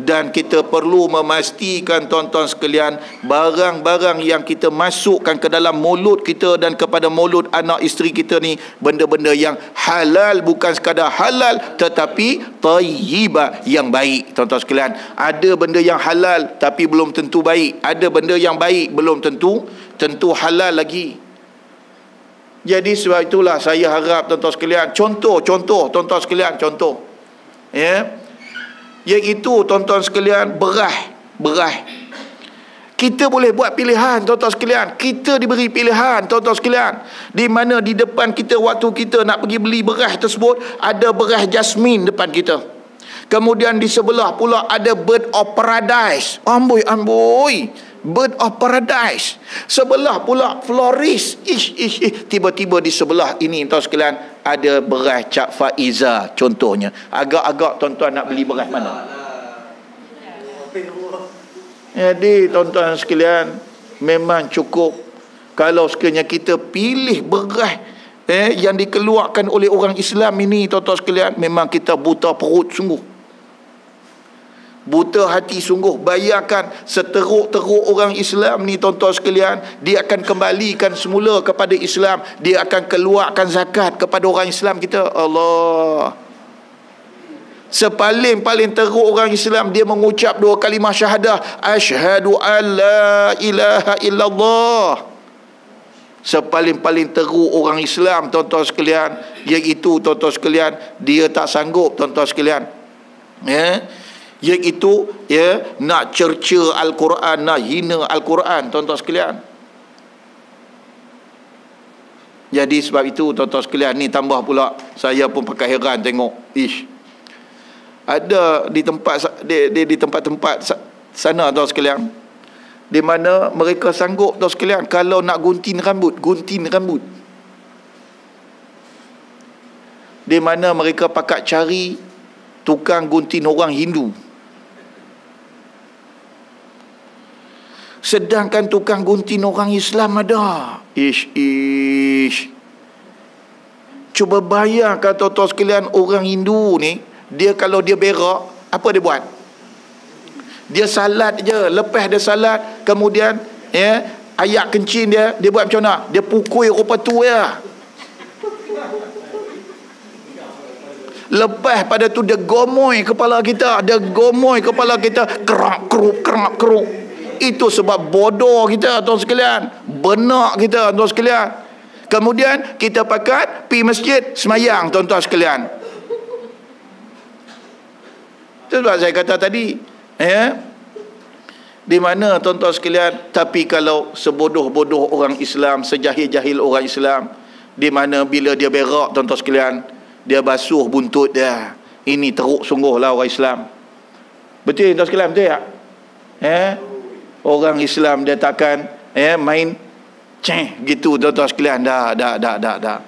[SPEAKER 1] Dan kita perlu memastikan tuan-tuan sekalian barang-barang yang kita masukkan ke dalam mulut kita dan kepada mulut anak isteri kita ni benda-benda yang halal bukan sekadar halal tetapi tayyibah yang baik tuan-tuan sekalian. Ada benda yang halal tapi belum tentu baik. Ada benda yang baik belum tentu tentu halal lagi. Jadi sebab itulah saya harap tuan-tuan sekalian contoh contoh tuan-tuan sekalian contoh. Ya. Iaitu tuan-tuan sekalian berah berah. Kita boleh buat pilihan tuan-tuan sekalian. Kita diberi pilihan tuan-tuan sekalian. Di mana di depan kita waktu kita nak pergi beli berah tersebut ada berah jasmin depan kita. Kemudian di sebelah pula ada bird of paradise. Amboi amboi bird of paradise. Sebelah pula floris. Ish ish ish. Tiba-tiba di sebelah ini tuan sekalian ada beras cak faiza contohnya. Agak-agak tuan-tuan nak beli beras mana? Jadi tuan-tuan sekalian memang cukup. Kalau sekiranya kita pilih beras eh, yang dikeluarkan oleh orang Islam ini tuan-tuan sekalian memang kita buta perut sungguh buta hati sungguh. Bayangkan seteruk-teruk orang Islam ni tuan-tuan sekalian. Dia akan kembalikan semula kepada Islam. Dia akan keluarkan zakat kepada orang Islam kita. Allah. Sepaling-paling teruk orang Islam dia mengucap dua kalimah syahadah. Asyhadu alla ilaha illallah. Sepaling-paling teruk orang Islam tuan-tuan sekalian. Iaitu tuan-tuan sekalian dia tak sanggup tuan-tuan sekalian. Ya? yeah iaitu ya nak cerca al-Quran nak hina al-Quran tuan-tuan sekalian. Jadi sebab itu tuan-tuan sekalian ni tambah pula saya pun pakai heran tengok. Ish. Ada di tempat di, di, di tempat-tempat sana tuan sekalian. Di mana mereka sanggup tuan sekalian kalau nak gunting rambut gunting rambut. Di mana mereka pakat cari tukang gunting orang Hindu Sedangkan tukang gunting orang Islam ada. Ish, ish. Cuba bayangkan tuan-tuan sekalian orang Hindu ni, dia kalau dia berak, apa dia buat? Dia salat je. Lepas dia salat, kemudian ya, ayak kencing dia, dia buat macam mana? Dia pukul rupa tu ya. Lepas pada tu dia gomoy kepala kita, dia gomoy kepala kita, kerak kerup kerak kerup itu sebab bodoh kita tuan sekalian benak kita tuan sekalian kemudian kita pakat pi masjid semayang tuan-tuan sekalian Sebab saya kata tadi, ya. Di mana tuan-tuan sekalian, tapi kalau sebodoh-bodoh orang Islam, sejahil-jahil orang Islam, di mana bila dia berak tuan-tuan sekalian, dia basuh buntut dia. Ini teruk sungguh lah orang Islam. Betul tuan sekalian, betul tak? Eh? Orang Islam dia takkan eh, main ceh gitu tuan-tuan sekalian. Dah, dah, dah, dah, dah.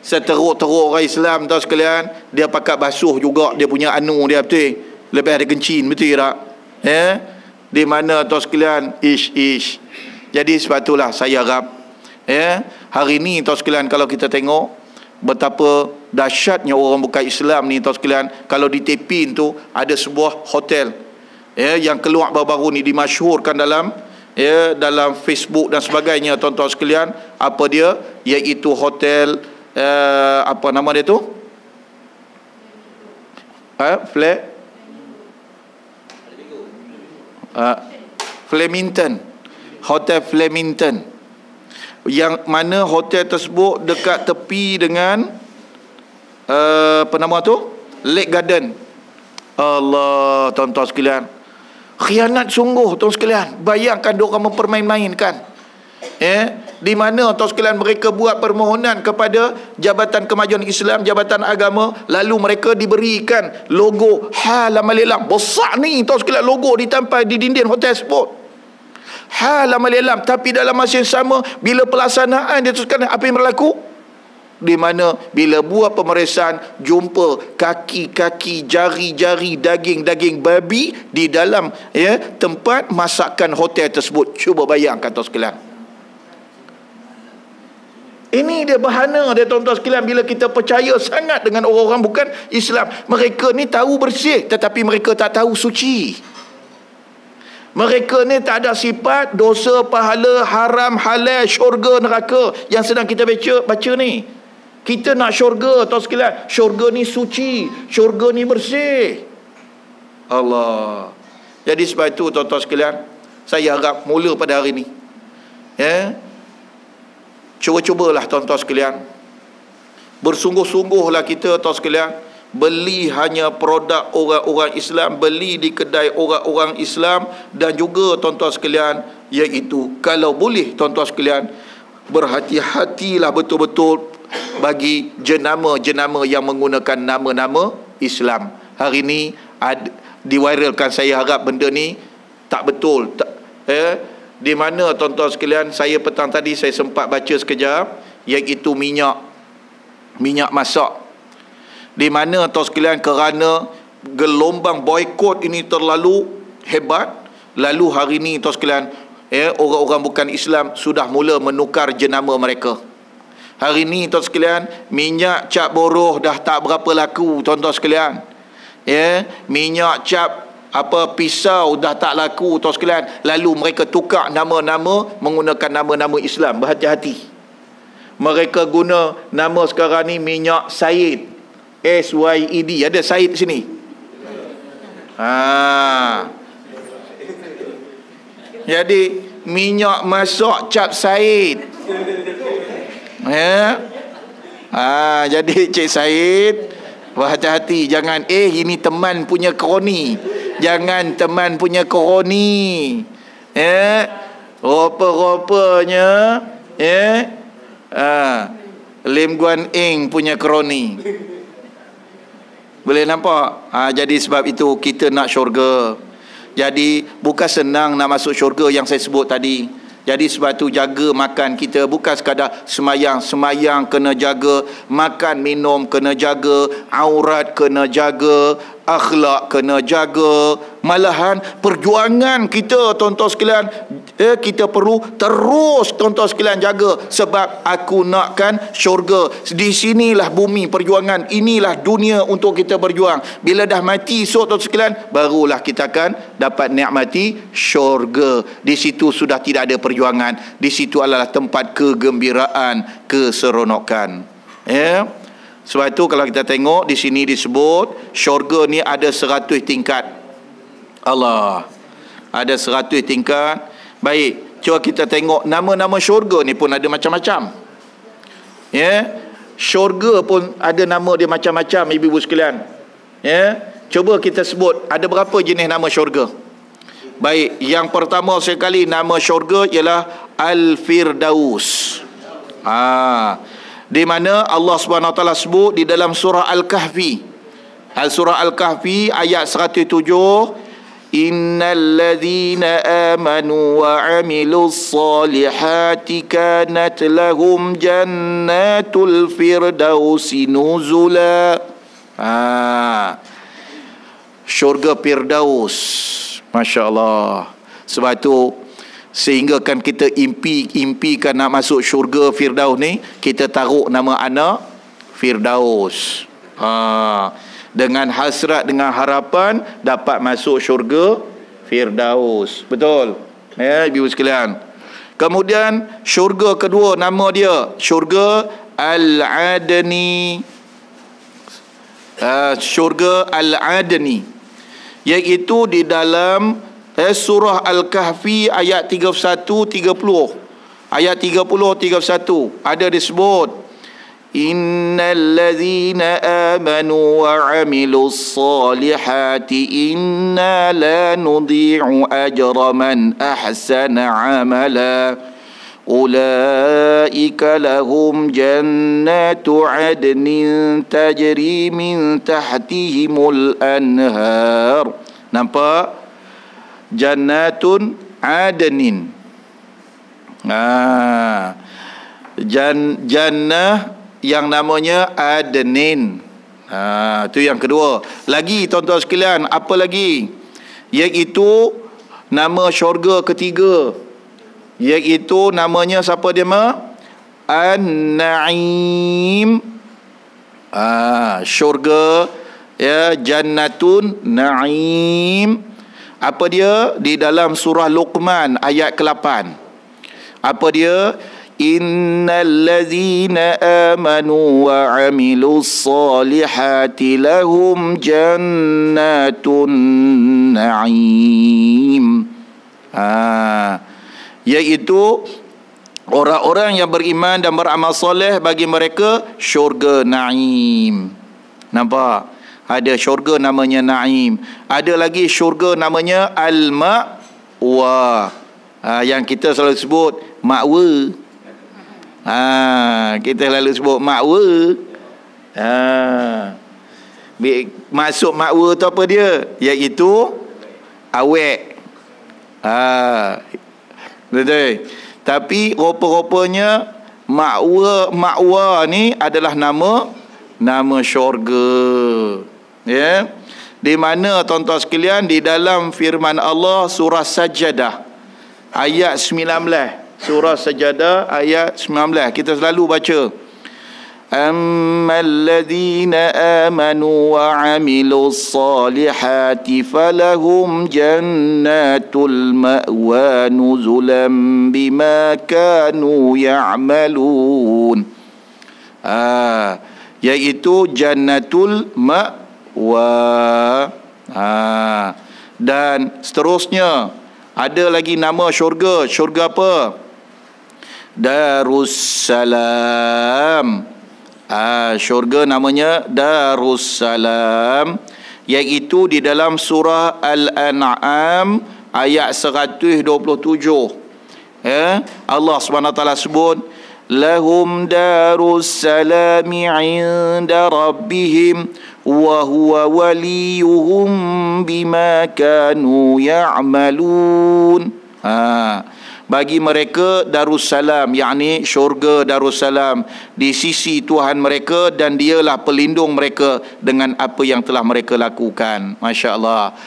[SPEAKER 1] Seteruk-teruk orang Islam tuan sekalian, dia pakai basuh juga dia punya anu dia betul. Lebih ada kencin betul tak? Eh? di mana tuan sekalian ish ish jadi sebab itulah saya harap ya hari ini tuan sekalian kalau kita tengok betapa dahsyatnya orang bukan Islam ni tuan sekalian kalau di Tepin tu ada sebuah hotel ya yang keluar baru-baru ni dimasyhurkan dalam ya dalam Facebook dan sebagainya tuan-tuan sekalian. Apa dia? Iaitu hotel uh, apa nama dia tu? Ha flat uh, Flemington. Hotel Flemington. Yang mana hotel tersebut dekat tepi dengan uh, apa nama tu? Lake Garden. Allah tuan-tuan sekalian khianat sungguh tuan sekalian bayangkan dia orang mempermain-mainkan eh di mana tuan sekalian mereka buat permohonan kepada Jabatan Kemajuan Islam, Jabatan Agama, lalu mereka diberikan logo Halamalilam. Besar ni tuan sekalian logo ditampal di dinding hotel tersebut. Halamalilam. Tapi dalam masa yang sama, bila pelaksanaan dia teruskan, apa yang berlaku? Di mana bila buat pemeriksaan jumpa kaki-kaki jari-jari daging-daging babi di dalam ya tempat masakan hotel tersebut. Cuba bayangkan tuan sekalian. Ini dia bahana dia tuan-tuan sekalian bila kita percaya sangat dengan orang-orang bukan Islam. Mereka ni tahu bersih tetapi mereka tak tahu suci. Mereka ni tak ada sifat dosa, pahala, haram, halal, syurga, neraka yang sedang kita baca baca ni. Kita nak syurga tuan sekalian. Syurga ni suci, syurga ni bersih. Allah. Jadi sebab itu tuan-tuan sekalian, saya harap mula pada hari ini. Ya. Yeah, Cuba-cubalah tuan-tuan sekalian. Bersungguh-sungguhlah kita tuan sekalian. Beli hanya produk orang-orang Islam. Beli di kedai orang-orang Islam. Dan juga tuan-tuan sekalian. Iaitu kalau boleh tuan-tuan sekalian. Berhati-hatilah betul-betul. Bagi jenama-jenama yang menggunakan nama-nama Islam. Hari ini diviralkan saya harap benda ni tak betul. Tak, eh, di mana tuan-tuan sekalian saya petang tadi saya sempat baca sekejap iaitu minyak minyak masak di mana tuan sekalian kerana gelombang boikot ini terlalu hebat lalu hari ini tuan sekalian eh orang-orang bukan Islam sudah mula menukar jenama mereka hari ini tuan sekalian minyak cap boroh dah tak berapa laku tuan-tuan sekalian. Ya minyak cap apa pisau dah tak laku tuan sekalian. Lalu mereka tukar nama-nama menggunakan nama-nama Islam. Berhati-hati. Mereka guna nama sekarang ni minyak Said. S Y E D. Ada Said sini? Ha. Jadi minyak masak cap Said ya ha jadi Cik Said berhati-hati jangan eh ini teman punya kroni Jangan teman punya koroni. Eh, rupa-rupanya eh ah Lim Guan Ing punya kroni. Boleh nampak? Ha, jadi sebab itu kita nak syurga. Jadi bukan senang nak masuk syurga yang saya sebut tadi. Jadi sebab tu jaga makan kita bukan sekadar semayang. Semayang kena jaga. Makan minum kena jaga. Aurat kena jaga akhlak kena jaga. Malahan perjuangan kita tuan-tuan sekalian eh, kita perlu terus tuan-tuan sekalian jaga. Sebab aku nakkan syurga. Di sinilah bumi perjuangan. Inilah dunia untuk kita berjuang. Bila dah mati esok tuan sekalian barulah kita akan dapat nikmati syurga. Di situ sudah tidak ada perjuangan. Di situ adalah tempat kegembiraan keseronokan. Ya? yeah? Sebab itu kalau kita tengok di sini disebut syurga ni ada seratus tingkat. Allah. Ada seratus tingkat. Baik, cuba kita tengok nama-nama syurga ni pun ada macam-macam. Ya. Yeah. Syurga pun ada nama dia macam-macam ibu-ibu sekalian. Ya. Yeah. Cuba kita sebut ada berapa jenis nama syurga? Baik, yang pertama sekali nama syurga ialah Al-Firdaus. Ah. Di mana Allah Subhanahu taala sebut di dalam surah Al-Kahfi. Al-Surah Al-Kahfi ayat 107 Innal ladzina amanu wa 'amilus solihati kanat lahum jannatul firdausi nuzula. Ah syurga Firdaus. Masya Allah. Sebab itu sehingga kan kita impi impikan nak masuk syurga Firdaus ni, kita taruh nama anak Firdaus. Ha, dengan hasrat dengan harapan dapat masuk syurga Firdaus. Betul? Ya, ibu sekalian. Kemudian syurga kedua nama dia syurga Al-Adni. Uh, syurga Al-Adni iaitu di dalam eh, surah Al-Kahfi ayat 31 30 ayat 30 31 ada disebut innal ladzina amanu wa 'amilus solihati inna la nudhi'u ajra man ahsana 'amala أولئك لهم جنات عدن تجري من تحتهم الأنهار nampak Jannatun adnin ah jan jannah yang namanya adnin ah tu yang kedua. Lagi tuan-tuan sekalian apa lagi? Iaitu nama syurga ketiga. Iaitu namanya siapa dia ma? An-Na'im. Ah syurga ya Jannatun Na'im apa dia? Di dalam surah Luqman ayat ke-8 apa dia? Innal ladzina amanu wa 'amilus solihati lahum jannatun na'im. Ah iaitu orang-orang yang beriman dan beramal soleh bagi mereka syurga naim. Nampak ada syurga namanya naim. Ada lagi syurga namanya al-ma'wa. Ha, yang kita selalu sebut ma'wa. Ha, kita selalu sebut ma'wa. Ha. masuk ma'wa tu apa dia? Iaitu awek. Ha, Betul. Tapi rupa-rupanya makwa makwa ni adalah nama nama syurga Ya. Di mana tuan-tuan sekalian di dalam firman Allah surah Sajadah ayat 19. Surah Sajadah ayat 19. Kita selalu baca. أما الذين آمنوا وعملوا الصالحات فلهم جنات المأوى نزلا بما كانوا يعملون آه yaitu jannatul ma'wa ha. dan seterusnya. Ada lagi nama syurga. Syurga apa? Darussalam. Ah, syurga namanya Darussalam. Iaitu di dalam surah Al-An'am ayat 127. Ya, Allah taala sebut lahum darussalami 'inda rabbihim huwa waliyuhum bima kanu ya'malun. Ah bagi mereka Darussalam yakni syurga Darussalam. Di sisi Tuhan mereka dan dialah pelindung mereka dengan apa yang telah mereka lakukan. masya-Allah.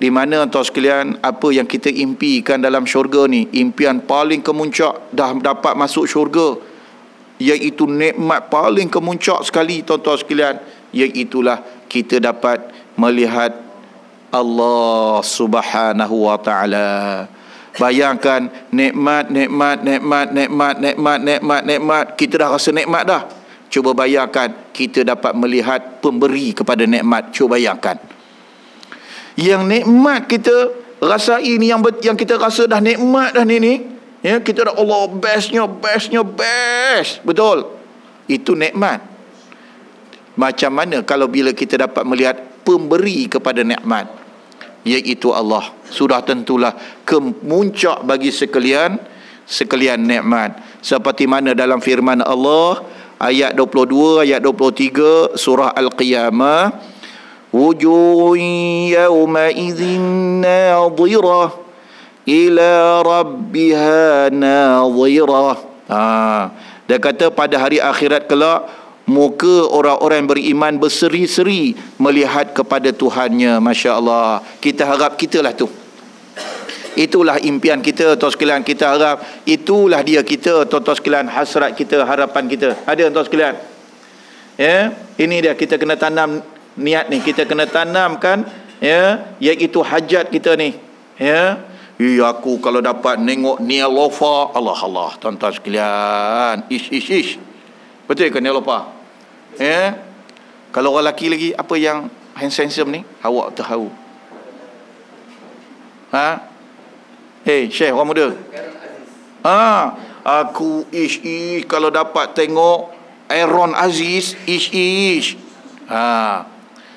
[SPEAKER 1] Di mana tuan sekalian apa yang kita impikan dalam syurga ni? Impian paling kemuncak dah dapat masuk syurga iaitu nikmat paling kemuncak sekali tuan-tuan sekalian iaitulah kita dapat melihat Allah Subhanahu wa taala Bayangkan nikmat, nikmat, nikmat, nikmat, nikmat, nikmat, nikmat. Kita dah rasa nikmat dah. Cuba bayangkan kita dapat melihat pemberi kepada nikmat. Cuba bayangkan. Yang nikmat kita rasa ini yang yang kita rasa dah nikmat dah ni ni. Ya, kita dah Allah bestnya, bestnya, best. Betul. Itu nikmat. Macam mana kalau bila kita dapat melihat pemberi kepada nikmat? Iaitu Allah. Sudah tentulah kemuncak bagi sekalian sekalian nikmat. Seperti mana dalam firman Allah ayat 22 ayat 23 surah al-qiyamah wujuh yawma idzin nadhirah ila rabbiha nadhirah ha. Dia kata pada hari akhirat kelak muka orang-orang beriman berseri-seri melihat kepada Tuhannya masya-Allah. Kita harap kitalah tu. Itulah impian kita tuan sekalian. Kita harap itulah dia kita tuan-tuan sekalian hasrat kita harapan kita. Ada tuan sekalian? Ya ini dia kita kena tanam niat ni. Kita kena tanamkan ya iaitu hajat kita ni. Ya. Ya aku kalau dapat nengok Nialofa Allah Allah tuan-tuan sekalian. Ish ish ish. Betul ke Nialofa Ya. Kalau orang lelaki lagi apa yang handsome ni? Awak tahu. Ha? Hey, Syekh orang muda. Ha, aku ish ish kalau dapat tengok Aaron Aziz ish ish. Ha.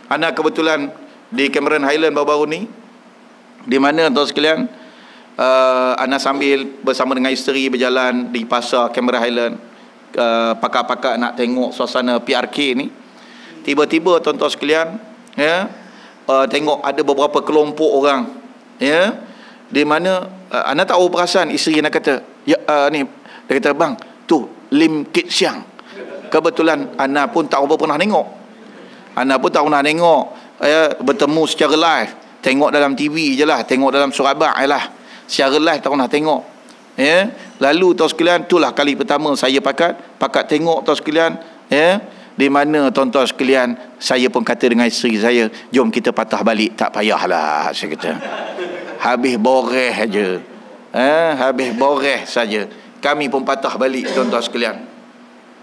[SPEAKER 1] Anak kebetulan di Cameron Highland baru-baru ni di mana tuan sekalian uh, anak sambil bersama dengan isteri berjalan di pasar Cameron Highland uh, pakar-pakar nak tengok suasana PRK ni tiba-tiba tuan-tuan sekalian ya uh, tengok ada beberapa kelompok orang ya di mana uh, anda tahu perasan isteri nak kata ya uh, ni dia kata bang tu Lim Kit Siang. Kebetulan anda pun tak apa pernah tengok. Anda pun tak pernah tengok ya bertemu secara live. Tengok dalam TV je lah tengok dalam Surabaya lah. Secara live tak pernah tengok ya? Lalu tuan sekalian itulah kali pertama saya pakat. Pakat tengok tuan sekalian ya? Di mana tuan-tuan sekalian saya pun kata dengan isteri saya jom kita patah balik. Tak payahlah saya kata. Habis boreh aja. Eh habis boreh saja. Kami pun patah balik tuan-tuan sekalian.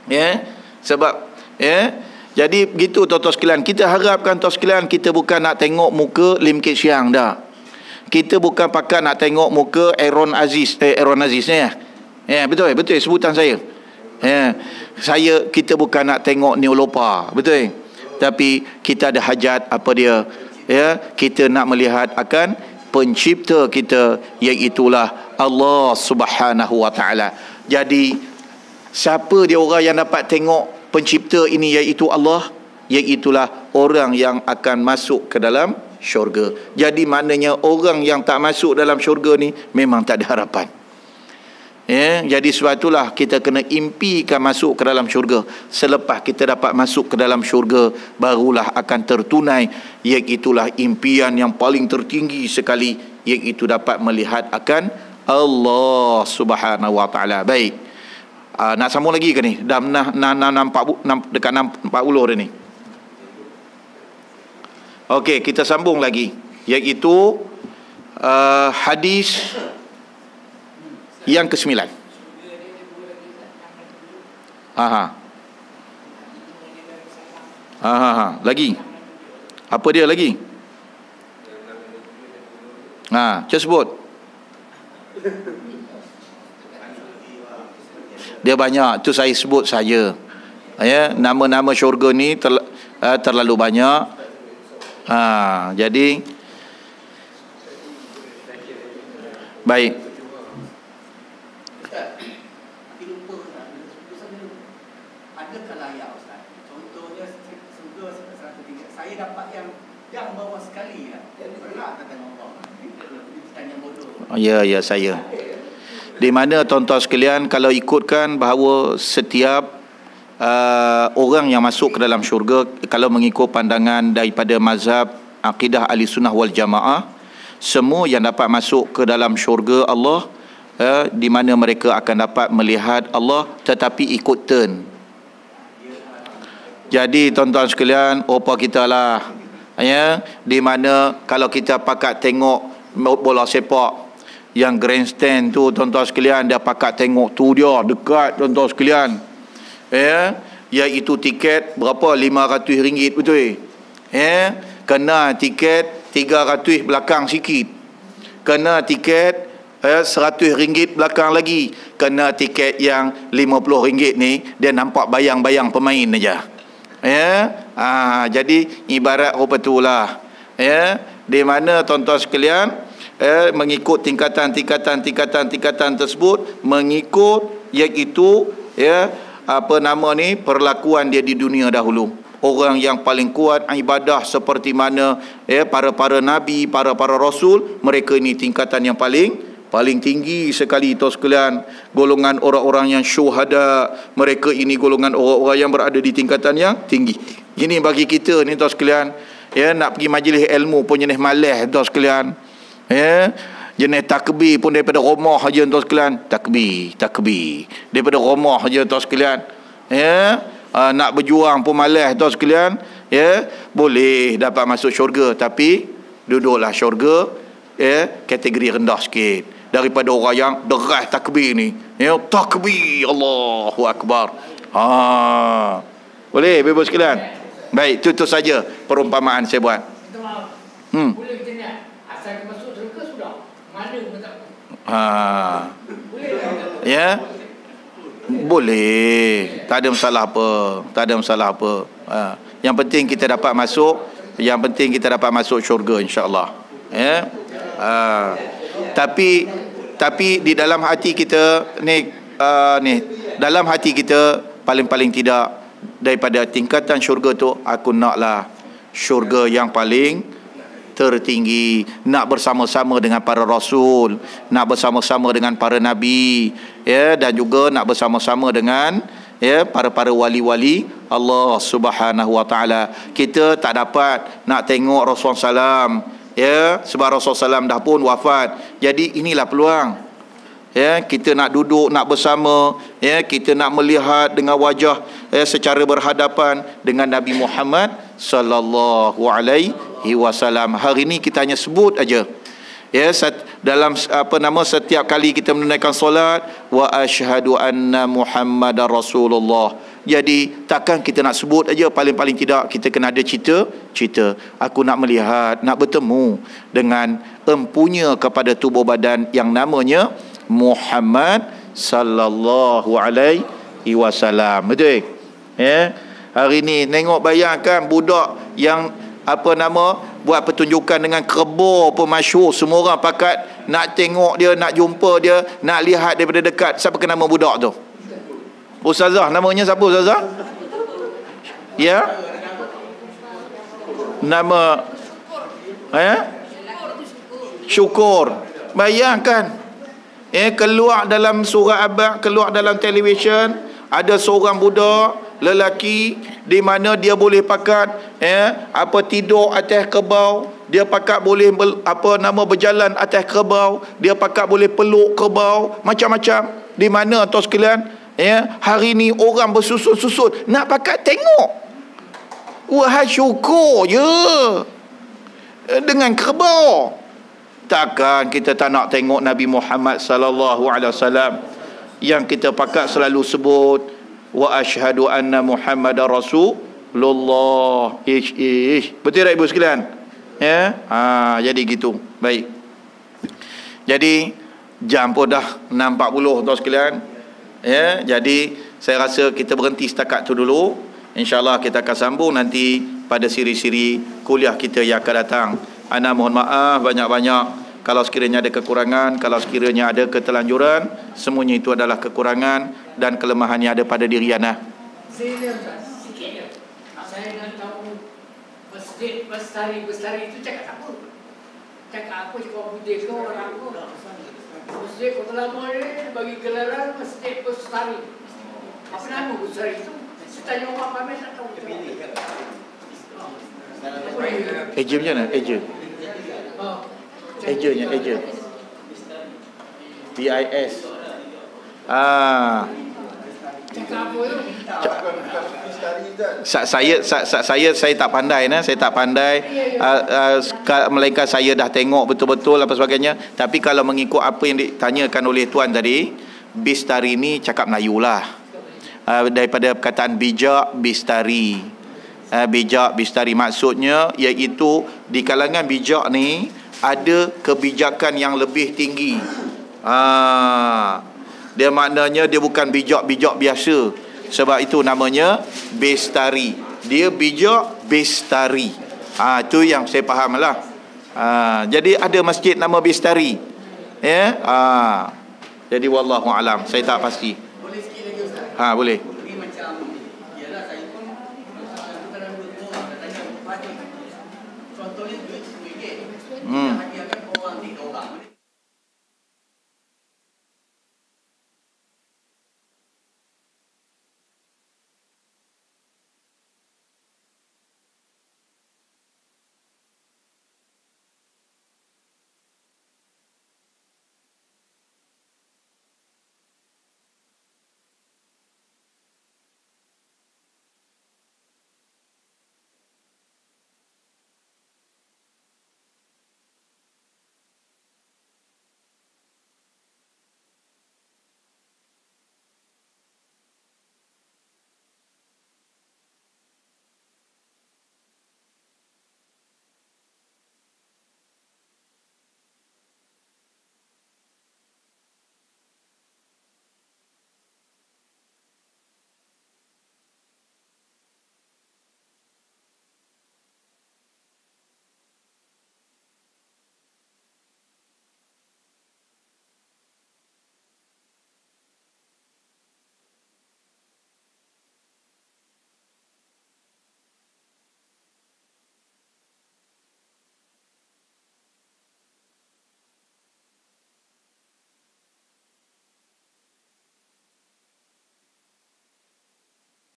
[SPEAKER 1] Ya? Sebab ya? Jadi begitu tuan-tuan sekalian. Kita harapkan tuan sekalian kita bukan nak tengok muka Lim Kit Siang dah kita bukan pakai nak tengok muka Aaron Aziz eh Aaron Aziz ni ya. Ya betul betul sebutan saya. Ya. Saya kita bukan nak tengok Neolopa, betul. Tapi kita ada hajat apa dia? Ya, kita nak melihat akan pencipta kita iaitu Allah Subhanahu wa taala. Jadi siapa dia orang yang dapat tengok pencipta ini iaitu Allah? Iaitulah orang yang akan masuk ke dalam syurga. Jadi maknanya orang yang tak masuk dalam syurga ni memang tak ada harapan. Ya, jadi sebab itulah kita kena impikan masuk ke dalam syurga. Selepas kita dapat masuk ke dalam syurga, barulah akan tertunai iaitulah impian yang paling tertinggi sekali iaitu dapat melihat akan Allah Subhanahu Wa Taala. Baik. Uh, nak sambung lagi ke ni? Dah nak nampak dekat 40 dah ni. Okey, kita sambung lagi iaitu uh, hadis yang ke-9. Ha ha. Ha ha lagi. Apa dia lagi? Ha, cuba sebut. Dia banyak, tu saya sebut saja. Ya, nama-nama syurga ni terl- uh, terlalu banyak. Ha, jadi baik. Ya, ya saya. Di mana tuan-tuan sekalian kalau ikutkan bahawa setiap uh, orang yang masuk ke dalam syurga kalau mengikut pandangan daripada mazhab akidah ahli sunnah wal jamaah semua yang dapat masuk ke dalam syurga Allah uh, di mana mereka akan dapat melihat Allah tetapi ikut turn. Jadi tuan-tuan sekalian opa kita lah ya di mana kalau kita pakat tengok bola sepak yang grandstand tu tuan-tuan sekalian dia pakat tengok tu dia dekat tuan-tuan sekalian ya iaitu tiket berapa 500 ringgit betul ya kena tiket 300 belakang sikit kena tiket ya 100 ringgit belakang lagi kena tiket yang 50 ringgit ni dia nampak bayang-bayang pemain aja Ya. Ha, jadi ibarat rupa itulah. Ya. Di mana tuan-tuan sekalian eh, mengikut tingkatan-tingkatan tingkatan tingkatan tersebut mengikut iaitu ya apa nama ni? Perlakuan dia di dunia dahulu. Orang yang paling kuat ibadah seperti mana ya para-para nabi para-para rasul mereka ini tingkatan yang paling paling tinggi sekali itu sekalian. Golongan orang-orang yang syuhada mereka ini golongan orang-orang yang berada di tingkatan yang tinggi. Ini bagi kita ni tuan sekalian ya nak pergi majlis ilmu pun jenis malas tuan sekalian. Ya jenis takbir pun daripada rumah aja tuan sekalian. Takbir takbir. Daripada rumah aja tuan sekalian. Ya? Uh, nak berjuang pun malas tuan sekalian. Ya? Boleh dapat masuk syurga tapi duduklah syurga ya? Kategori rendah sikit. Daripada orang yang deras takbir ni. Ya? Takbir Allahu akbar. Ha. Boleh ibu sekalian? Baik itu tu saja perumpamaan saya buat. Hmm boleh kita ni asal masuk syurga sudah mana pun tak ha ya boleh. Tak ada masalah apa. Tak ada masalah apa. Ha. Yang penting kita dapat masuk. Yang penting kita dapat masuk syurga insyaAllah. Ya. Ha. Tapi tapi di dalam hati kita ni uh, ni dalam hati kita paling-paling tidak daripada tingkatan syurga tu aku naklah syurga yang paling tertinggi nak bersama-sama dengan para rasul nak bersama-sama dengan para nabi ya dan juga nak bersama-sama dengan ya para-para wali-wali Allah Subhanahu wa taala. Kita tak dapat nak tengok Rasulullah salam ya sebab Rasulullah salam dah pun wafat. Jadi inilah peluang ya kita nak duduk nak bersama ya kita nak melihat dengan wajah ya secara berhadapan dengan Nabi Muhammad sallallahu alaihi wasallam. Hari ini kita hanya sebut aja. Ya, dalam apa nama setiap kali kita menunaikan solat wa asyhadu anna muhammadar rasulullah. Jadi takkan kita nak sebut aja paling-paling tidak kita kena ada cerita, cerita. Aku nak melihat, nak bertemu dengan empunya kepada tubuh badan yang namanya Muhammad sallallahu alaihi wasallam. Betul? Ya. Hari ini tengok bayangkan budak yang apa nama buat pertunjukan dengan kerbau pun masyhur. Semua orang pakat nak tengok dia nak jumpa dia nak lihat daripada dekat. Siapa ke nama budak tu? Ustazah. Namanya siapa ustazah? Ya? Nama eh? Syukur. Bayangkan. Eh keluar dalam surah abad keluar dalam televisyen ada seorang budak lelaki di mana dia boleh pakat ya apa tidur atas kerbau dia pakat boleh apa nama berjalan atas kerbau dia pakat boleh peluk kerbau macam-macam. Di mana tuan sekalian? Ya hari ni orang bersusun-susun nak pakat tengok. Wahai syukur je. Dengan kerbau. Takkan kita tak nak tengok Nabi Muhammad sallallahu alaihi wasallam? Yang kita pakat selalu sebut wa ashhadu anna muhammadar rasulullah ish ish. Betul tak ibu sekalian? Ya? Ha jadi gitu. Baik. Jadi jam pun dah 6.40 tuan sekalian. Ya jadi saya rasa kita berhenti setakat tu dulu. Insyaallah kita akan sambung nanti pada siri-siri kuliah kita yang akan datang. Ana mohon maaf banyak-banyak. Kalau sekiranya ada kekurangan, kalau sekiranya ada ketelanjuran, semuanya itu adalah kekurangan dan kelemahan yang ada pada diri ana nak tahu masjid bestari bestari itu cakap apa? Cakap apa cakap budaya ke orang ke? Masjid kota lama ni bagi gelaran masjid bestari. Apa nama bestari itu? Saya tanya orang pamer tak tahu. Ejen macam mana? Ejen. Oh. Agentnya, agent. BIS. Ah. Saya saya saya saya tak pandai nah saya tak pandai. Uh, uh, melainkan saya dah tengok betul-betul apa sebagainya. Tapi kalau mengikut apa yang ditanyakan oleh tuan tadi bistari ni cakap Melayu lah. Uh, daripada perkataan bijak bistari. Uh, bijak bistari. Maksudnya iaitu di kalangan bijak ni ada kebijakan yang lebih tinggi. Ha, dia maknanya dia bukan bijak-bijak biasa. Sebab itu namanya bestari. dia bijak bestari. Ha tu yang saya faham lah ha, jadi ada masjid nama bestari. Ya? Ha. Jadi wallahu alam. Saya tak pasti. Boleh sikit lagi ustaz? Ha boleh